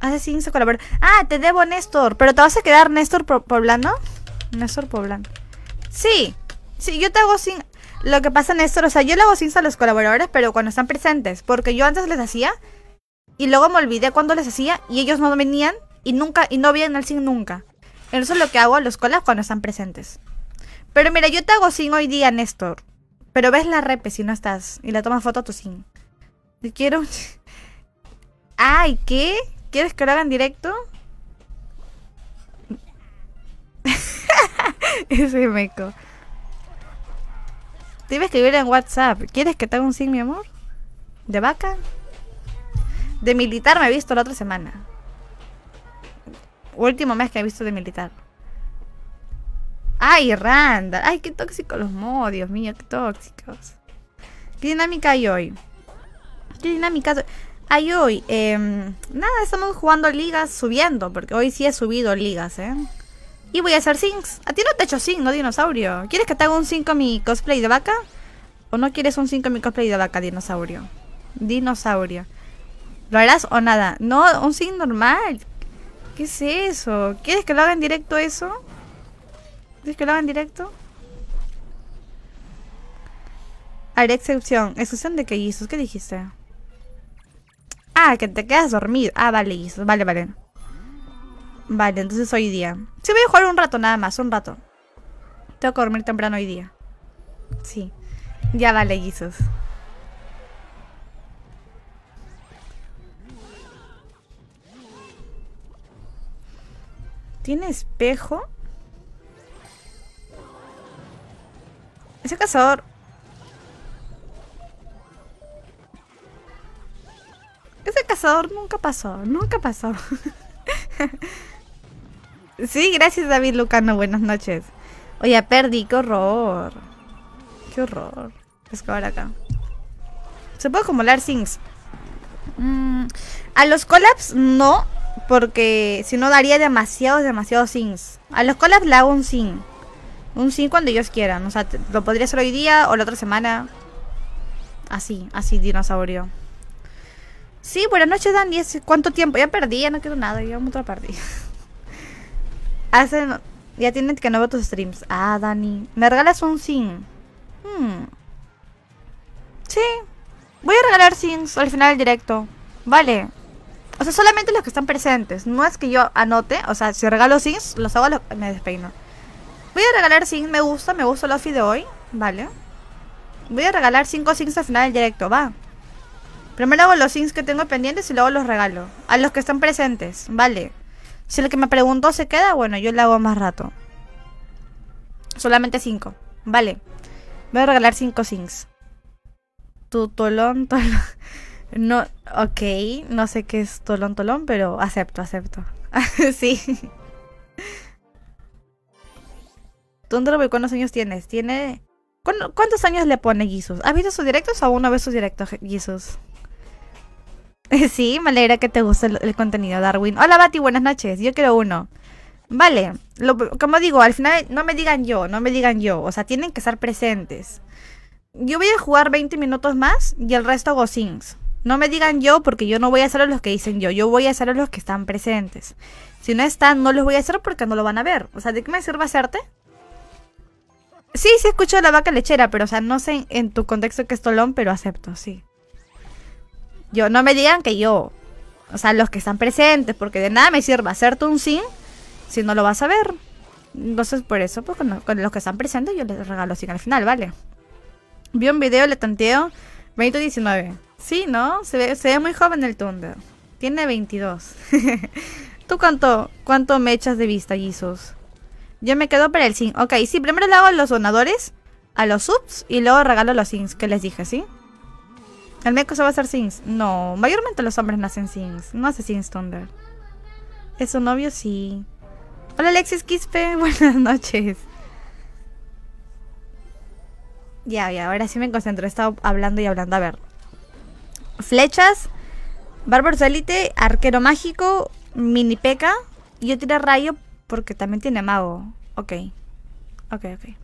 Hace sin se colabora. Ah, te debo Néstor. Pero te vas a quedar Néstor Poblano. Néstor Poblano. Sí. Sí, yo te hago sin. Lo que pasa, Néstor, o sea, yo le hago sin a los colaboradores, pero cuando están presentes. Porque yo antes les hacía y luego me olvidé cuando les hacía y ellos no venían y nunca y no vienen al sin nunca. Eso es lo que hago a los colas cuando están presentes. Pero mira, yo te hago sin hoy día, Néstor. Pero ves la repe si no estás y le tomas foto a tu sin. Te quiero. <laughs> Ay, ¿qué? ¿Quieres que lo hagan directo? <laughs> Ese meco. Te iba a escribir en WhatsApp. ¿Quieres que te haga un sin, mi amor? ¿De vaca? De militar me he visto la otra semana. Último mes que he visto de militar. Ay, Randall. Ay, qué tóxicos los modos, Dios mío, qué tóxicos. ¿Qué dinámica hay hoy? ¿Qué dinámica hay hoy? Em, nada, estamos jugando ligas subiendo, porque hoy sí he subido ligas, ¿eh? Y voy a hacer sinks. A ti no te he hecho sync, no dinosaurio. ¿Quieres que te haga un 5 mi cosplay de vaca? ¿O no quieres un 5 mi cosplay de vaca, dinosaurio? Dinosaurio. ¿Lo harás o nada? No, un sin normal. ¿Qué es eso? ¿Quieres que lo haga en directo eso? ¿Quieres que lo haga en directo? Haré excepción. ¿Excepción de qué, Jesus? ¿Qué dijiste? Ah, que te quedas dormido. Ah, vale. Vale, vale. Vale, entonces hoy día. Sí, voy a jugar un rato nada más, un rato. Tengo que dormir temprano hoy día. Sí. Ya vale, Jesus. ¿Tiene espejo? Ese cazador... Ese cazador nunca pasó, nunca pasó. <laughs> sí, gracias David Lucano, buenas noches. Oye, perdí, qué horror. Qué horror. Es que ahora acá. ¿Se puede acumular sings? Mm, a los collabs no, porque si no daría demasiados, demasiados sins. A los collabs le hago un sin. Un sin cuando ellos quieran. O sea, lo podría hacer hoy día o la otra semana. Así, así, dinosaurio. Sí, buenas noches, Dani. ¿Cuánto tiempo? Ya perdí, ya no quiero nada. Ya otra partida. <laughs> Hace... Ya tienen que no veo tus streams. Ah, Dani. ¿Me regalas un sin? Hmm. Sí. Voy a regalar sins al final del directo. Vale. O sea, solamente los que están presentes. No es que yo anote. O sea, si regalo sims, los hago, me despeino. Voy a regalar sims, me gusta, me gusta el outfit de hoy. Vale. Voy a regalar 5 sims al final del directo, va. Primero hago los sims que tengo pendientes y luego los regalo. A los que están presentes, vale. Si el que me preguntó se queda, bueno, yo le hago más rato. Solamente 5. Vale. Voy a regalar 5 sings. Tu tolón, tolón. <laughs> No, ok. No sé qué es tolón, tolón, pero acepto, acepto. <laughs> sí. Thunderboy, ¿cuántos años tienes? Tiene... ¿Cuántos años le pone Jesus? ¿Has visto sus directos o aún no ves sus directos, Jesus? <laughs> sí, me alegra que te guste el, contenido, Darwin. Hola, Bati, buenas noches. Yo quiero uno. Vale, como digo, al final no me digan yo, no me digan yo. O sea, tienen que estar presentes. Yo voy a jugar 20 minutos más y el resto hago sings. No me digan yo porque yo no voy a hacer los que dicen yo. Yo voy a hacer los que están presentes. Si no están, no los voy a hacer porque no lo van a ver. O sea, ¿de qué me sirve hacerte? Sí, sí escucho la vaca lechera, pero o sea, no sé en, tu contexto que es tolón, pero acepto, sí. Yo, no me digan que yo. O sea, los que están presentes, porque de nada me sirve hacerte un sin si no lo vas a ver. Entonces, por eso, pues con, los que están presentes, yo les regalo sin al final, ¿vale? Vi un video, le tanteo 2019. Sí, ¿no? Se ve, se ve muy joven el Thunder. Tiene 22. <laughs> ¿Tú cuánto, cuánto me echas de vista, Jesus? Yo me quedo para el sin. Ok, sí, primero le hago los donadores, a los subs, y luego regalo los sins que les dije, ¿sí? ¿El meco se va a hacer sins? No, mayormente los hombres nacen sins. No hace sins Thunder. ¿Es su novio? Sí. Hola Alexis Quispe, <laughs> buenas noches. Ya, ya, ahora sí me concentro. He estado hablando y hablando. A ver. Flechas. Bárbaros Elite, Arquero Mágico, Mini Peca. Yo tiré rayo porque también tiene mago. Ok. Ok, ok.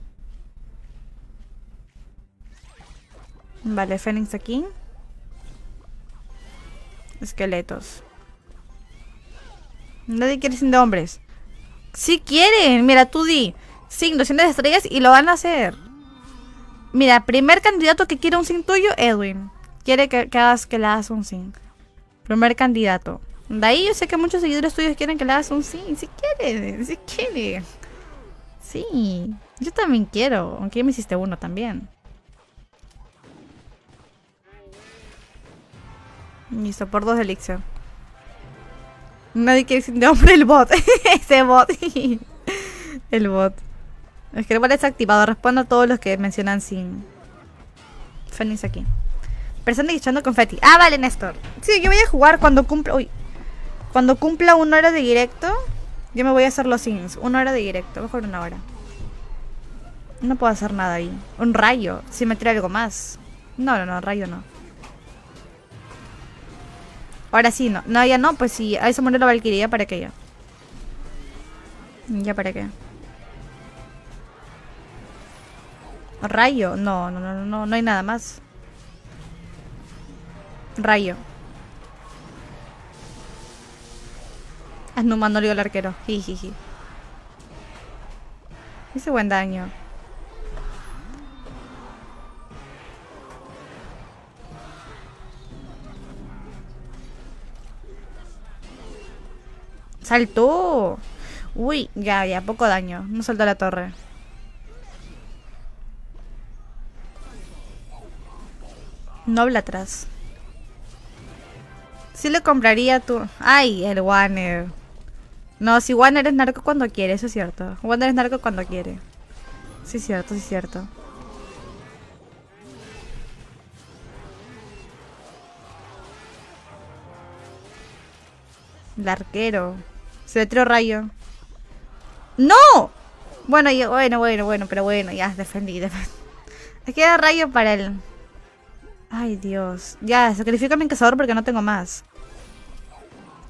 Vale, Fénix aquí. Esqueletos. Nadie quiere sin de hombres. Si quieren, mira, tú di. Sin 200 estrellas y lo van a hacer. Mira, primer candidato que quiere un sin tuyo, Edwin. Quiere que, hagas que le hagas un sin. Primer candidato. De ahí yo sé que muchos seguidores tuyos quieren que le hagas un sin. Si quiere, si quiere. Sí, yo también quiero. Aunque me hiciste uno también. Listo, por dos elixir. Nadie quiere decir de hombre el bot. <laughs> Ese bot. <laughs> el bot. Es que el bot está activado. Respondo a todos los que mencionan sin. Fénix aquí. Persona echando confeti. Ah, vale, Néstor. Sí, yo voy a jugar cuando cumpla. Uy. Cuando cumpla una hora de directo. Yo me voy a hacer los sins. Una hora de directo. Mejor una hora. No puedo hacer nada ahí. Un rayo. Si me tira algo más. No, no, no, rayo no. Ahora sí, no. No, ya no, pues sí. A eso muere la Valkyria, ¿para qué ya? ¿Ya para qué? Rayo. No, no, no, no, no hay nada más. Rayo. Asnuma no le el arquero. Jijiji. Hice buen daño. ¡Saltó! Uy, ya, ya, poco daño. No saltó la torre. Noble atrás. Sí le compraría tu... Ay, el Warner. No, si Warner es narco cuando quiere, eso es cierto. Warner es narco cuando quiere. Sí es cierto, sí es cierto. El arquero. Se le tiró rayo. ¡No! Bueno, bueno, bueno, bueno, pero bueno, ya defendí, defendí. <laughs> Me queda rayo para él. Ay, Dios. Ya, sacrifica mi cazador porque no tengo más.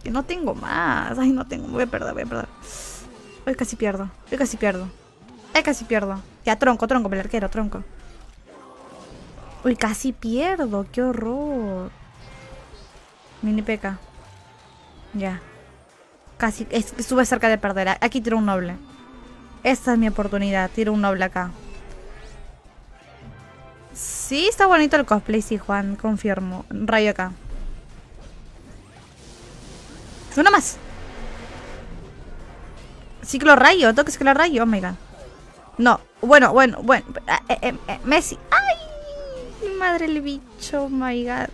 Que no tengo más. Ay, no tengo. Voy a perder, voy a perder. Hoy casi pierdo. Hoy casi pierdo. Hoy casi pierdo. Ya, tronco, tronco, el arquero, tronco. Uy, casi pierdo. Qué horror. Mini peca. Ya. Casi, estuve cerca de perder. Aquí tiro un noble. Esta es mi oportunidad. Tiro un noble acá. Sí, está bonito el cosplay, sí, Juan. Confirmo. Rayo acá. Una más. Ciclo rayo. Tengo que ciclo rayo. Oh my god. No. Bueno, bueno, bueno. Eh, eh, eh, Messi. ¡Ay! Madre el bicho. Oh my god.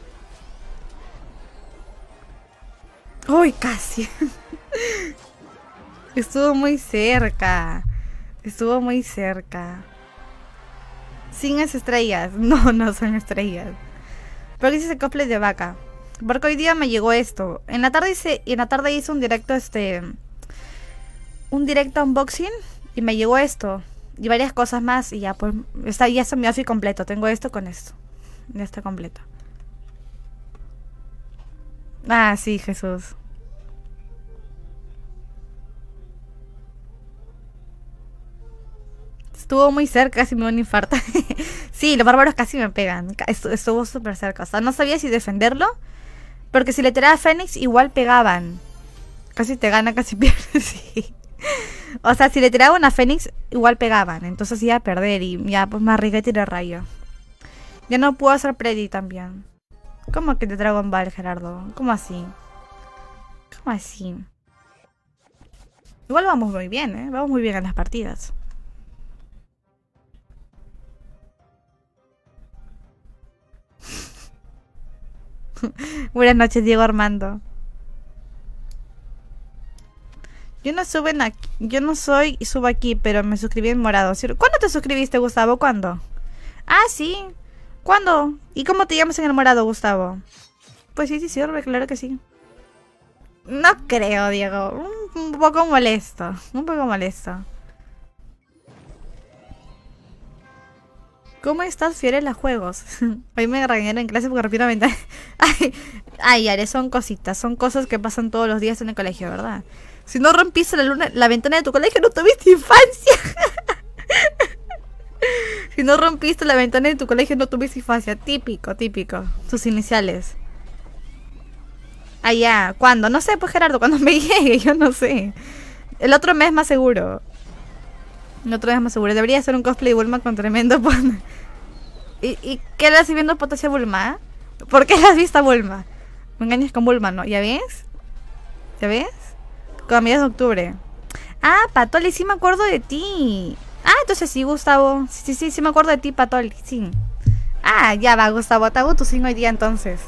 Uy, casi. <laughs> Estuvo muy cerca. Estuvo muy cerca. Sin estrellas. <laughs> No, no son estrellas. ¿Por qué hice cosplay de vaca? Porque hoy día me llegó esto. En la tarde hice, en la tarde hice un directo, este. Un directo unboxing. Y me llegó esto. Y varias cosas más. Y ya, pues. Está, ya está mi outfit completo. Tengo esto con esto. Ya está completo. Ah, sí, Jesús. Estuvo muy cerca, casi me dio un infarto. <laughs> sí, los bárbaros casi me pegan. Estuvo súper cerca. O sea, no sabía si defenderlo. Porque si le tiraba a Fénix, igual pegaban. Casi te gana, casi <laughs> pierde, sí. O sea, si le tiraba una Fénix, igual pegaban. Entonces iba a perder y ya, pues más arriesgué tirar rayo. Ya no puedo hacer Predi también. ¿Cómo que de Dragon Ball, Gerardo? ¿Cómo así? ¿Cómo así? Igual vamos muy bien, ¿eh? Vamos muy bien en las partidas. <laughs> Buenas noches, Diego Armando. Yo no aquí, yo no soy y subo aquí, pero me suscribí en morado. ¿Cuándo te suscribiste, Gustavo? ¿Cuándo? Ah, sí. ¿Cuándo? ¿Y cómo te llamas en el morado, Gustavo? Pues sí, sí sirve, claro que sí. No creo, Diego. un poco molesto. Un poco molesto. ¿Cómo estás fiel a juegos? <laughs> Hoy me regañaron en clase porque rompí una ventana. <laughs> ay, ay, son cositas, son cosas que pasan todos los días en el colegio, ¿verdad? Si no rompiste la, luna, la ventana de tu colegio, no tuviste infancia. <laughs> si no rompiste la ventana de tu colegio, no tuviste infancia. Típico, típico. Sus iniciales. Allá, ¿cuándo? No sé, pues Gerardo, cuando me llegue, yo no sé. El otro mes más seguro. No vez más seguro. Debería hacer un cosplay de Bulma con tremendo ¿Y, ¿Y qué le haces viendo potencia Bulma? ¿Por qué la has visto a Bulma? Me engañas con Bulma, ¿no? ¿Ya ves? ¿Ya ves? Con mediados de octubre. Ah, Patoli, sí me acuerdo de ti. Ah, entonces sí, Gustavo. Sí, sí, sí, me acuerdo de ti, Patoli, sí. Ah, ya va, Gustavo. Te hago tu signo hoy día entonces.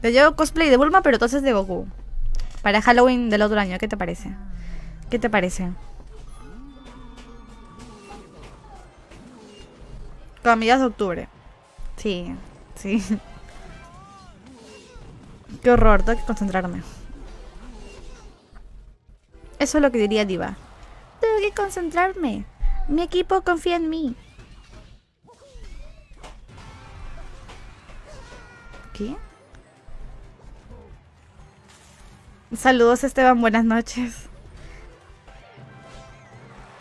Te llevo cosplay de Bulma, pero entonces de Goku. Para Halloween del otro año, ¿qué te parece? ¿Qué te parece? Con de octubre. Sí, sí. <laughs> Qué horror, tengo que concentrarme. Eso es lo que diría Diva. Tengo que concentrarme. Mi equipo confía en mí. ¿Qué? Saludos Esteban, buenas noches.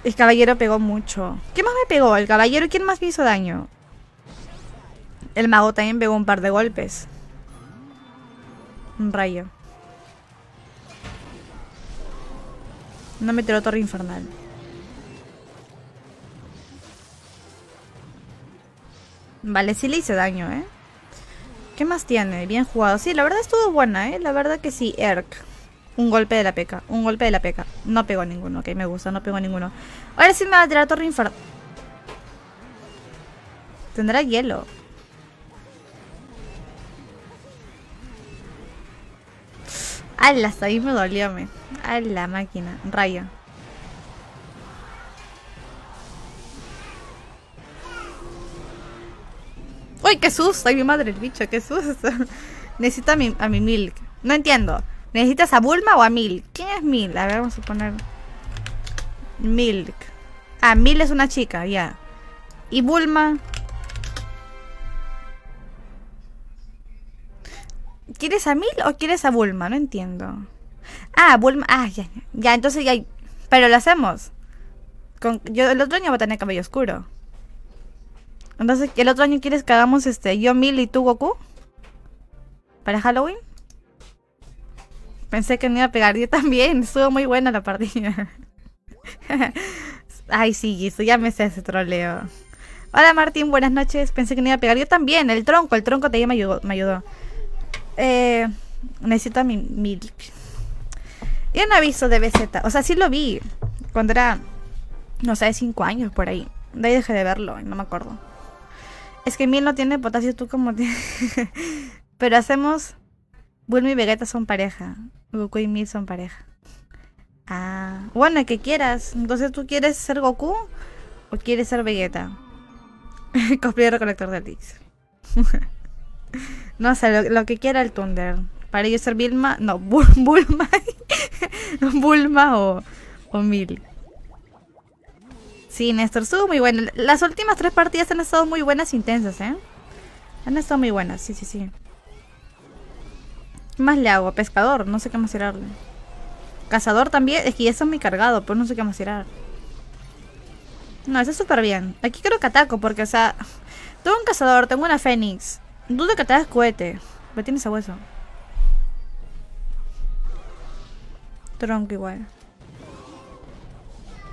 El caballero pegó mucho. ¿Qué más me pegó? ¿El caballero? ¿Quién más me hizo daño? El mago también pegó un par de golpes. Un rayo. No me tiró torre infernal. Vale, sí le hice daño, ¿eh? ¿Qué más tiene? Bien jugado. Sí, la verdad estuvo buena, ¿eh? La verdad que sí, Erk. Un golpe de la peca. Un golpe de la peca. No pegó ninguno. Ok, me gusta. No pegó ninguno. Ahora sí me va a tirar torre infernal. Tendrá hielo. ¡Hala! Hasta ahí me dolió, me. ¡A la máquina! Rayo. ¡Uy, qué susto! ¡Ay, mi madre, el bicho! ¡Qué susto! <laughs> Necesita a mi, a mi milk. No entiendo. ¿Necesitas a Bulma o a Milk? ¿Quién es Milk? A ver, vamos a poner... Milk. Ah, Milk es una chica, ya. ¿Y Bulma? ¿Quieres a Milk o quieres a Bulma? No entiendo. Ah, Bulma... Ah, ya, ya. entonces ya... Pero lo hacemos. Yo el otro año voy a tener cabello oscuro. Entonces, ¿el otro año quieres que hagamos este yo Milk y tú Goku? ¿Para Halloween? Pensé que me iba a pegar. Yo también. Estuvo muy buena la partida. <laughs> Ay, sí, eso ya me sé ese troleo. Hola Martín, buenas noches. Pensé que me iba a pegar. Yo también. El tronco, el tronco también me. Me ayudó. Eh, necesito mi milk. Y un aviso de BZ. O sea, sí lo vi. Cuando era, no sé, 5 años por ahí. De ahí dejé de verlo. No me acuerdo. Es que Mil no tiene potasio, tú como <laughs> tienes. Pero hacemos. Bulma y Vegeta son pareja. Goku y Mil son pareja. Ah, bueno, que quieras. Entonces, ¿tú quieres ser Goku? ¿O quieres ser Vegeta? <laughs> Cosplay recolector de Dix. <laughs> no sé, lo, que quiera el Thunder. Para ello ser Vilma, no, <laughs> Bulma. Bulma o, o Mil. Sí, Néstor, estuvo muy bueno. Las últimas tres partidas han estado muy buenas e intensas, ¿eh? Han estado muy buenas, sí, sí, sí. ¿Qué más le hago? Pescador, no sé qué más tirarle. Cazador también, es que ya está muy cargado, pues no sé qué más tirar. No, está súper bien. Aquí creo que ataco, porque, o sea... Tengo un cazador, tengo una fénix. Dudo que te hagas cohete. Me tienes a hueso. Tronco igual.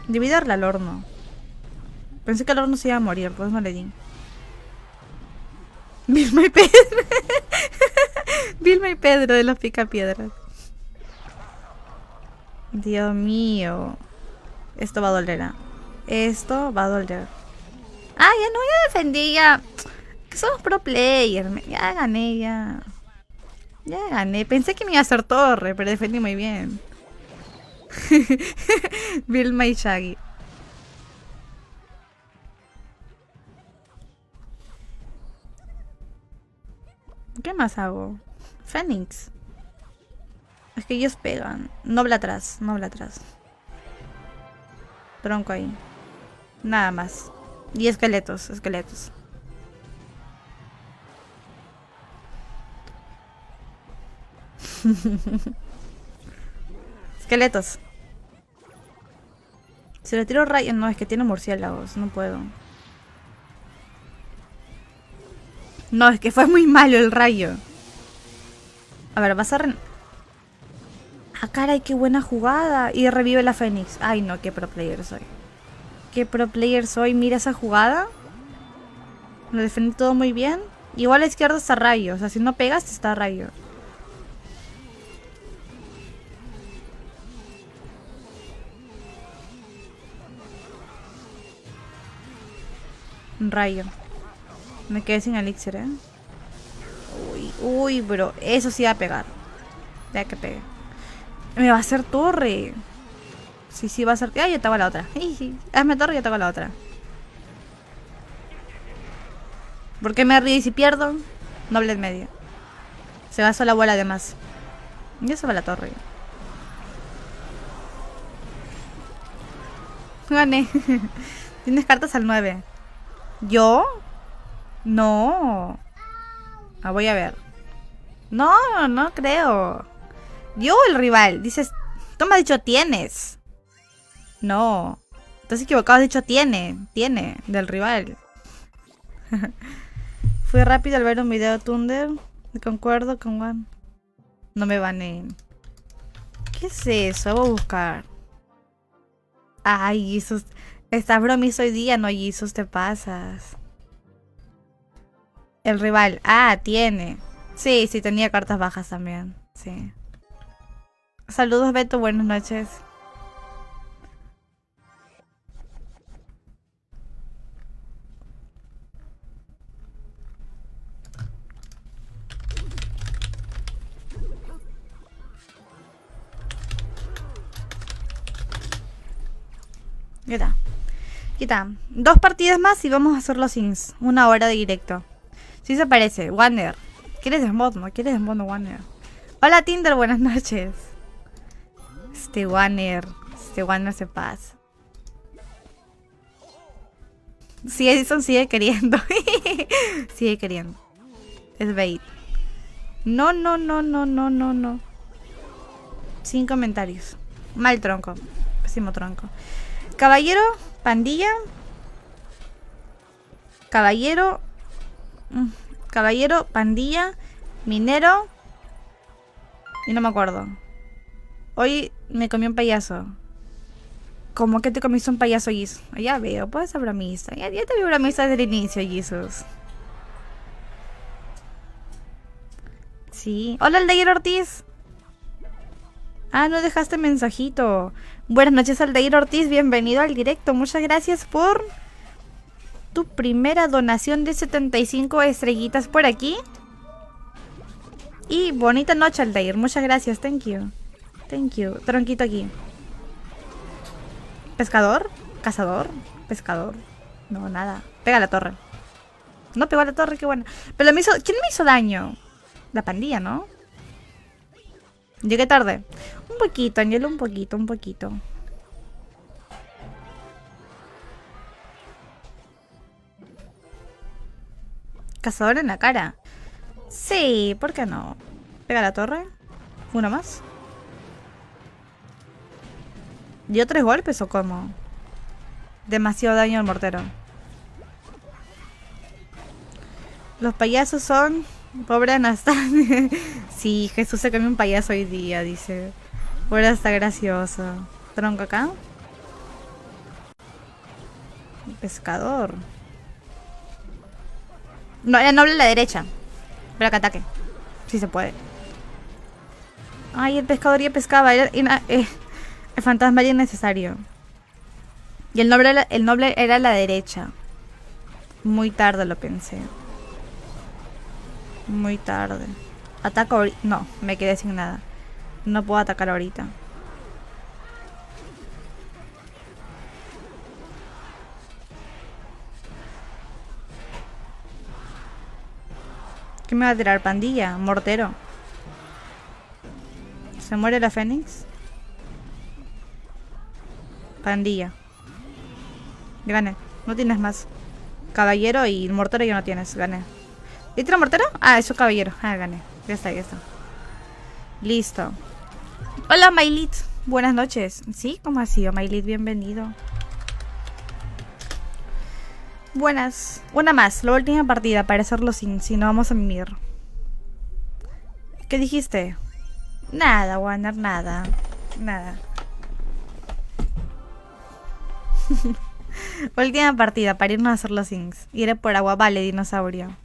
Dividirla al horno. Pensé que el horno se iba a morir, pues no le di. <laughs> Vilma y. <laughs> Vilma y Pedro de los picapiedras. Dios mío. Esto va a doler. ¿ah? Esto va a doler. Ah, ya no, ya defendí, ya. Que somos pro player. Ya gané, ya. Ya gané. Pensé que me iba a hacer torre, pero defendí muy bien. <laughs> Vilma y Shaggy. ¿Qué más hago? Fénix. Es que ellos pegan. Noble atrás, noble atrás. Tronco ahí. Nada más. Y esqueletos, esqueletos. <laughs> esqueletos. Si le tiro rayo... No, es que tiene murciélagos. No puedo. No, es que fue muy malo el rayo. A ver, vas a... Re ah, caray, qué buena jugada. Y revive la Fénix. Ay, no, qué pro player soy. Qué pro player soy. Mira esa jugada. Lo defendí todo muy bien. Igual a la izquierda está rayo. O sea, si no pegas, está rayo. Rayo. Me quedé sin elixir, ¿eh? Uy, uy, bro. Eso sí va a pegar. Ya que pegue. Me va a hacer torre. Sí, sí, va a ser... Ay, yo tengo la otra. Hazme torre y yo tengo la otra. ¿Por qué me río y si pierdo? Noble en medio. Se va sola bola además. Y eso va la torre. Gané. <laughs> Tienes cartas al 9. ¿Yo? No. Ah, voy a ver. No, no creo. Yo el rival. Dices, tú me has dicho tienes. No. Estás equivocado, has dicho tiene. Tiene, del rival. <laughs> Fui rápido al ver un video de Thunder. Concuerdo con Juan. No me van ¿Qué es eso? Voy a buscar. Ay, Jesus. Estás bromis hoy día, no, Jesus, te pasas. El rival. Ah, tiene. Sí, sí, tenía cartas bajas también. Sí. Saludos, Beto. Buenas noches. ¿Qué Quita. Dos partidas más y vamos a hacer los ins. Una hora de directo. Sí se parece. Wander. ¿Quieres desmod? ¿No quieres desmod, Wander? Hola Tinder, buenas noches. Este Wander. Este Wander se pasa. Sí, Edison sigue queriendo. <laughs> sigue queriendo. Es bait. No, no, no, no, no, no, no. Sin comentarios. Mal tronco. Pésimo tronco. Caballero, pandilla. Caballero, caballero, pandilla, minero. Y no me acuerdo. Hoy me comí un payaso. ¿Cómo que te comiste un payaso, Jesus? Ya veo, puedes ser bromista. Ya, ya te vi bromista desde el inicio, Jesus. Sí. Hola, Aldeir Ortiz. Ah, no dejaste mensajito. Buenas noches, Aldeir Ortiz. Bienvenido al directo. Muchas gracias por tu primera donación de 75 estrellitas por aquí. Y bonita noche, Aldair. Muchas gracias. Thank you. Thank you. Tronquito aquí. ¿Pescador? ¿Cazador? Pescador. No, nada. Pega la torre. No pegó la torre, qué bueno. Pero me hizo... ¿Quién me hizo daño? La pandilla, ¿no? Llegué tarde. Un poquito, Angelo, un poquito, un poquito. Cazador en la cara. Sí, ¿por qué no? Pega la torre. Uno más. ¿Dio tres golpes o cómo? Demasiado daño al mortero. Los payasos son... Pobre Anastasia. <laughs> sí, Jesús se cambió un payaso hoy día, dice. Ahora está gracioso. Tronco acá. Pescador. No, era noble a la derecha. Pero que ataque. Si sí se puede. Ay, el pescador ya pescaba. Eh, el fantasma era innecesario. Y el noble, el noble era la derecha. Muy tarde lo pensé. Muy tarde. Ataco ahorita. No, me quedé sin nada. No puedo atacar ahorita. ¿Qué me va a tirar? Pandilla, mortero. ¿Se muere la Fénix? Pandilla. Gane. No tienes más. Caballero y mortero ya no tienes. Gané. ¿Y tira mortero? Ah, eso caballero. Ah, gané. Ya está, ya está. Listo. Hola, Mailit. Buenas noches. ¿Sí? ¿Cómo ha sido, Mailit? Bienvenido. Buenas. Una más, la última partida para hacerlo sin, si no vamos a mimir. ¿Qué dijiste? Nada, Warner, nada. Nada. <laughs> última partida para irnos a hacer los sings. Iré por agua. Vale, dinosaurio.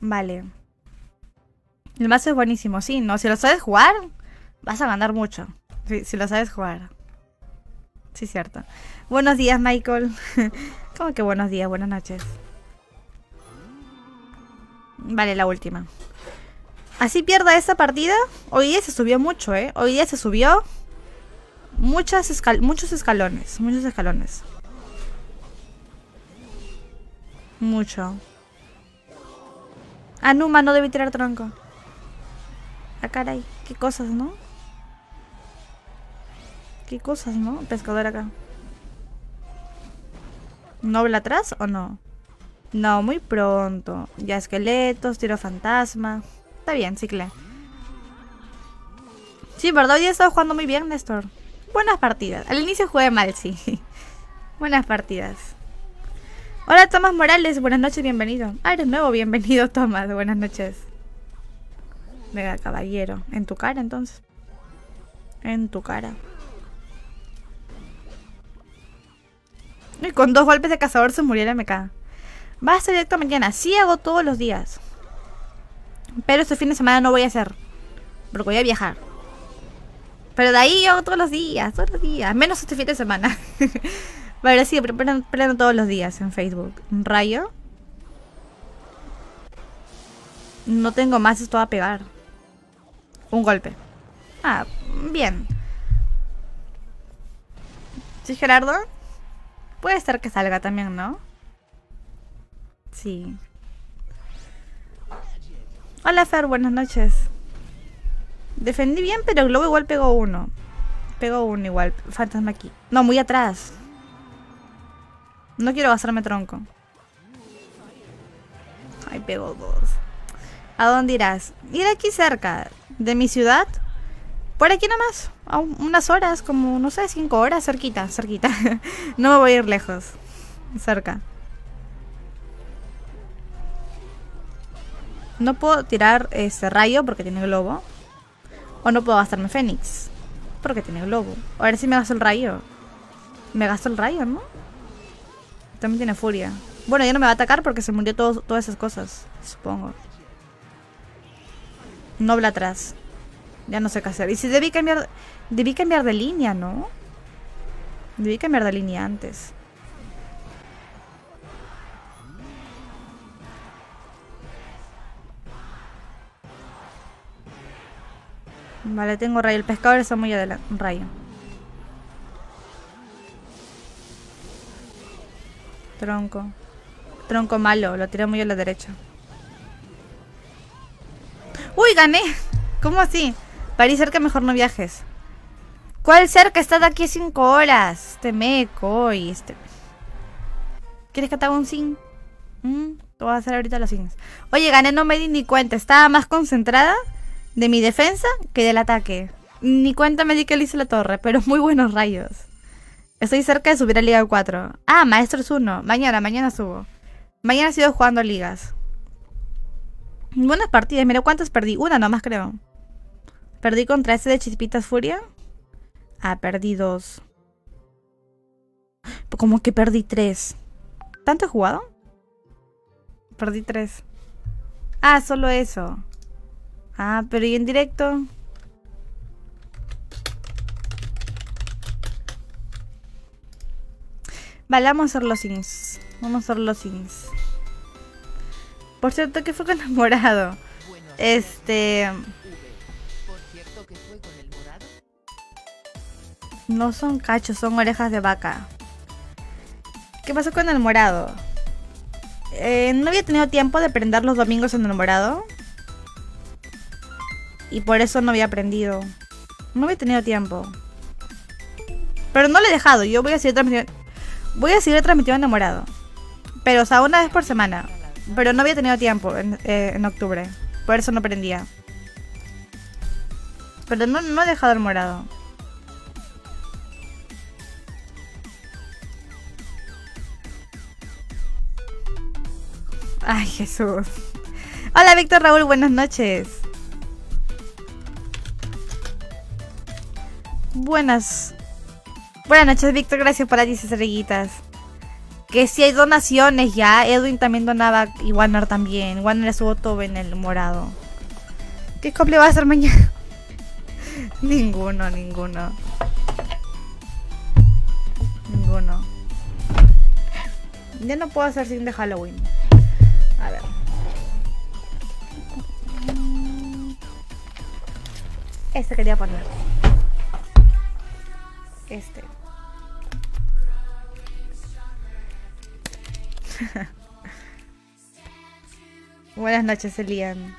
Vale. El mazo es buenísimo, sí, ¿no? Si lo sabes jugar, vas a ganar mucho. Si, si lo sabes jugar. Sí, cierto. Buenos días, Michael. <laughs> ¿Cómo que buenos días? Buenas noches. Vale, la última. Así pierda esa partida. Hoy día se subió mucho, ¿eh? Hoy día se subió muchos escalones. Muchos escalones. Mucho. Ah, Numa no debe tirar tronco. Ah, caray. Qué cosas, ¿no? Qué cosas, ¿no? Pescador acá. ¿Noble atrás o no? No, muy pronto. Ya esqueletos, tiro fantasma. Está bien, cicle. Sí, verdad, hoy he estado jugando muy bien, Néstor. Buenas partidas. Al inicio jugué mal, sí. <laughs> Buenas partidas. Hola, Tomás Morales. Buenas noches, bienvenido. Ah, eres nuevo. Bienvenido, <laughs> Tomás. Buenas noches. Venga, caballero. En tu cara, entonces. En tu cara. Y con dos golpes de cazador se muriera MK. Va a ser directo mañana. Sí hago todos los días. Pero este fin de semana no voy a hacer. Porque voy a viajar. Pero de ahí hago todos los días, todos los días. Menos este fin de semana. <laughs> Pero sí, prendo todos los días en Facebook. Rayo. No tengo más, esto a pegar. Un golpe. Ah, bien. ¿Sí, Gerardo? Puede ser que salga también, ¿no? Sí. Hola Fer, buenas noches. Defendí bien, pero luego igual pegó uno. Pegó uno igual. Fantasma aquí. No, muy atrás. No quiero gastarme tronco. Ay, pegó dos. ¿A dónde irás? Ir aquí cerca. ¿De mi ciudad? Por aquí nomás, a unas horas, como, no sé, cinco horas, cerquita, cerquita. <laughs> no me voy a ir lejos, cerca. No puedo tirar ese rayo porque tiene globo. O no puedo gastarme Fénix. Porque tiene globo. A ver si me gasto el rayo. Me gasto el rayo, ¿no? También tiene furia. Bueno, ya no me va a atacar porque se murió todo, todas esas cosas. Supongo. Noble atrás. Ya no sé qué hacer. Y si debí cambiar... Debí cambiar de línea, ¿no? Debí cambiar de línea antes. Vale, tengo rayo. El pescador está muy adelante. Rayo. Tronco. Tronco malo, lo tiré muy a la derecha. ¡Uy, gané! ¿Cómo así? París cerca, mejor no viajes. ¿Cuál cerca? Está de aquí 5 horas. Este meco y este... ¿Quieres que te haga un sin? Mm, te voy a hacer ahorita los sins. Oye, gané, no me di ni cuenta. Estaba más concentrada de mi defensa que del ataque. Ni cuenta me di que le hice la torre, pero <laughs> muy buenos rayos. Estoy cerca de subir a Liga 4. Ah, Maestros 1. Mañana, mañana subo. Mañana sigo jugando ligas. Buenas partidas. Mira cuántas perdí. Una nomás creo. Perdí contra ese de Chispitas Furia. Ah, perdí dos. Como que perdí tres. ¿Tanto he jugado? Perdí tres. Ah, solo eso. Ah, pero ¿y en directo? Vale, vamos a hacer los sims. Vamos a hacer los sims. Por cierto, ¿qué fue con enamorado? Este... No son cachos, son orejas de vaca. ¿Qué pasó con el morado? Eh, no había tenido tiempo de prender los domingos en el morado. Y por eso no había aprendido. No había tenido tiempo. Pero no le he dejado. Yo voy a seguir transmitiendo. Voy a seguir transmitiendo en morado. Pero, o sea, una vez por semana. Pero no había tenido tiempo en, eh, octubre. Por eso no aprendía. Pero no, no he dejado el morado. Ay, Jesús. Hola, Víctor Raúl, buenas noches. Buenas. Buenas noches, Víctor. Gracias por las 10 estrellitas. Que si hay donaciones ya. Edwin también donaba y Warner también. Warner subo todo en el morado. ¿Qué cumple va a hacer mañana? <laughs> ninguno, ninguno. Ninguno. Ya no puedo hacer sin de Halloween. A ver. Este quería poner. Este. <laughs> Buenas noches, Elian.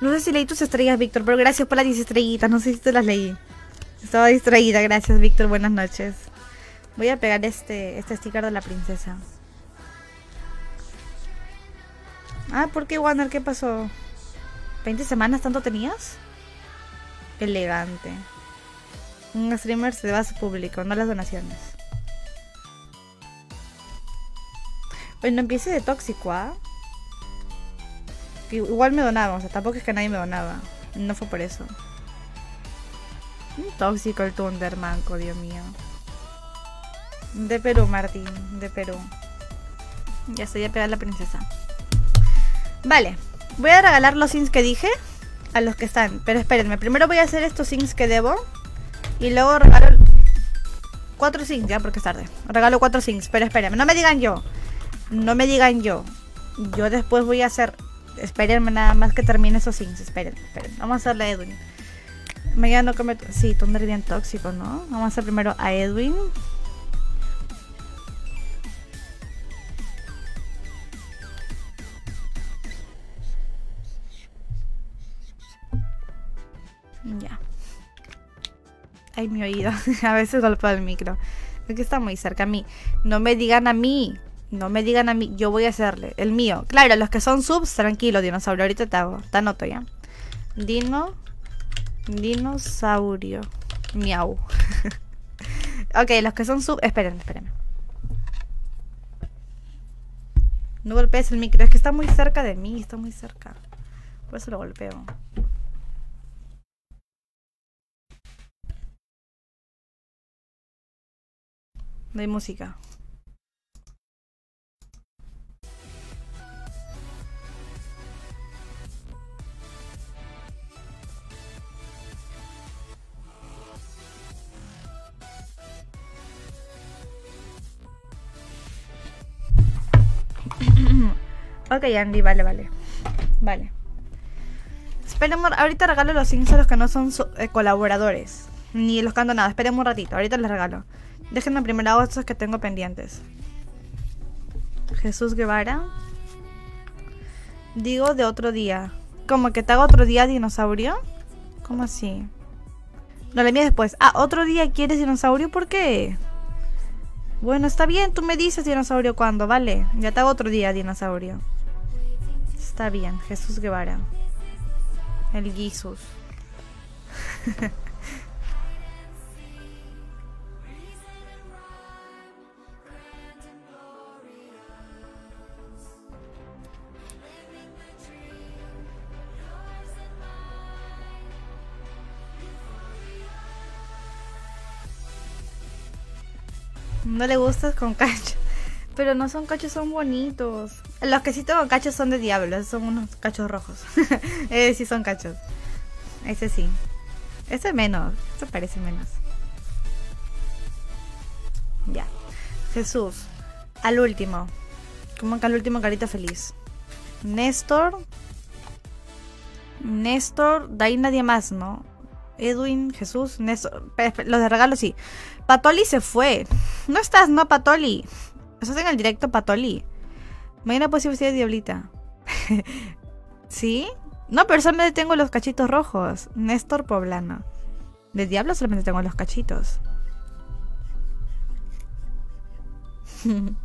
No sé si leí tus estrellas, Víctor, pero gracias por las 10 estrellitas. No sé si te las leí. Estaba distraída, gracias, Víctor. Buenas noches. Voy a pegar este, este sticker de la princesa. Ah, ¿por qué, Warner? ¿Qué pasó? ¿20 semanas tanto tenías? Elegante. Un streamer se va a público, no las donaciones. Pues no empiece de tóxico, ¿ah? Igual me donaban, o sea, tampoco es que nadie me donaba. No fue por eso. Un tóxico el Thunder, manco, Dios mío. De Perú, Martín, de Perú. Ya estoy a pegar la princesa. Vale, voy a regalar los sims que dije a los que están. Pero espérenme, primero voy a hacer estos sims que debo. Y luego regalo cuatro sims, ya porque es tarde. Regalo cuatro sims, pero espérenme, no me digan yo. No me digan yo. Yo después voy a hacer... Espérenme nada más que termine esos sims. Esperen, esperen. Vamos a hacerle a Edwin. Mañana no come... Sí, Thunder bien tóxico, ¿no? Vamos a hacer primero a Edwin. Ya. Ay, mi oído. <laughs> a veces golpeo el micro. Es que está muy cerca a mí. No me digan a mí. No me digan a mí. Yo voy a hacerle. El mío. Claro, los que son subs, tranquilo, dinosaurio. Ahorita te hago. Te anoto ya. Dino. Dinosaurio. Miau. <laughs> ok, los que son sub. Esperen, esperen. No golpees el micro. Es que está muy cerca de mí. Está muy cerca. Por eso lo golpeo. Hay música. <clears throat> ok, Andy, vale, vale. Vale. Esperemos, ahorita regalo los sims a los que no son eh, colaboradores. Ni los canto nada. Esperen un ratito. Ahorita les regalo. Déjenme primero estos que tengo pendientes. Jesús Guevara. Digo de otro día. ¿Como que te hago otro día dinosaurio? ¿Cómo así? No, le mía después. Ah, otro día quieres dinosaurio, ¿por qué? Bueno, está bien, tú me dices dinosaurio cuando, vale. Ya te hago otro día dinosaurio. Está bien, Jesús Guevara. El Jesus. <laughs> No le gustas con cacho. Pero no son cachos, son bonitos. Los que sí tengo cachos son de diablo, son unos cachos rojos. <laughs> eh, sí son cachos. Ese sí. Ese menos, ese parece menos. Ya. Jesús. Al último. Como que al último carita feliz. Néstor. Néstor. De ahí nadie más, ¿no? Edwin, Jesús, Néstor. Los de regalo sí. Patoli se fue. No estás, no, Patoli. Estás en el directo, Patoli. Mañana puede ser de diablita. <laughs> ¿Sí? No, pero solamente tengo los cachitos rojos. Néstor Poblano. De diablo solamente tengo los cachitos. <laughs>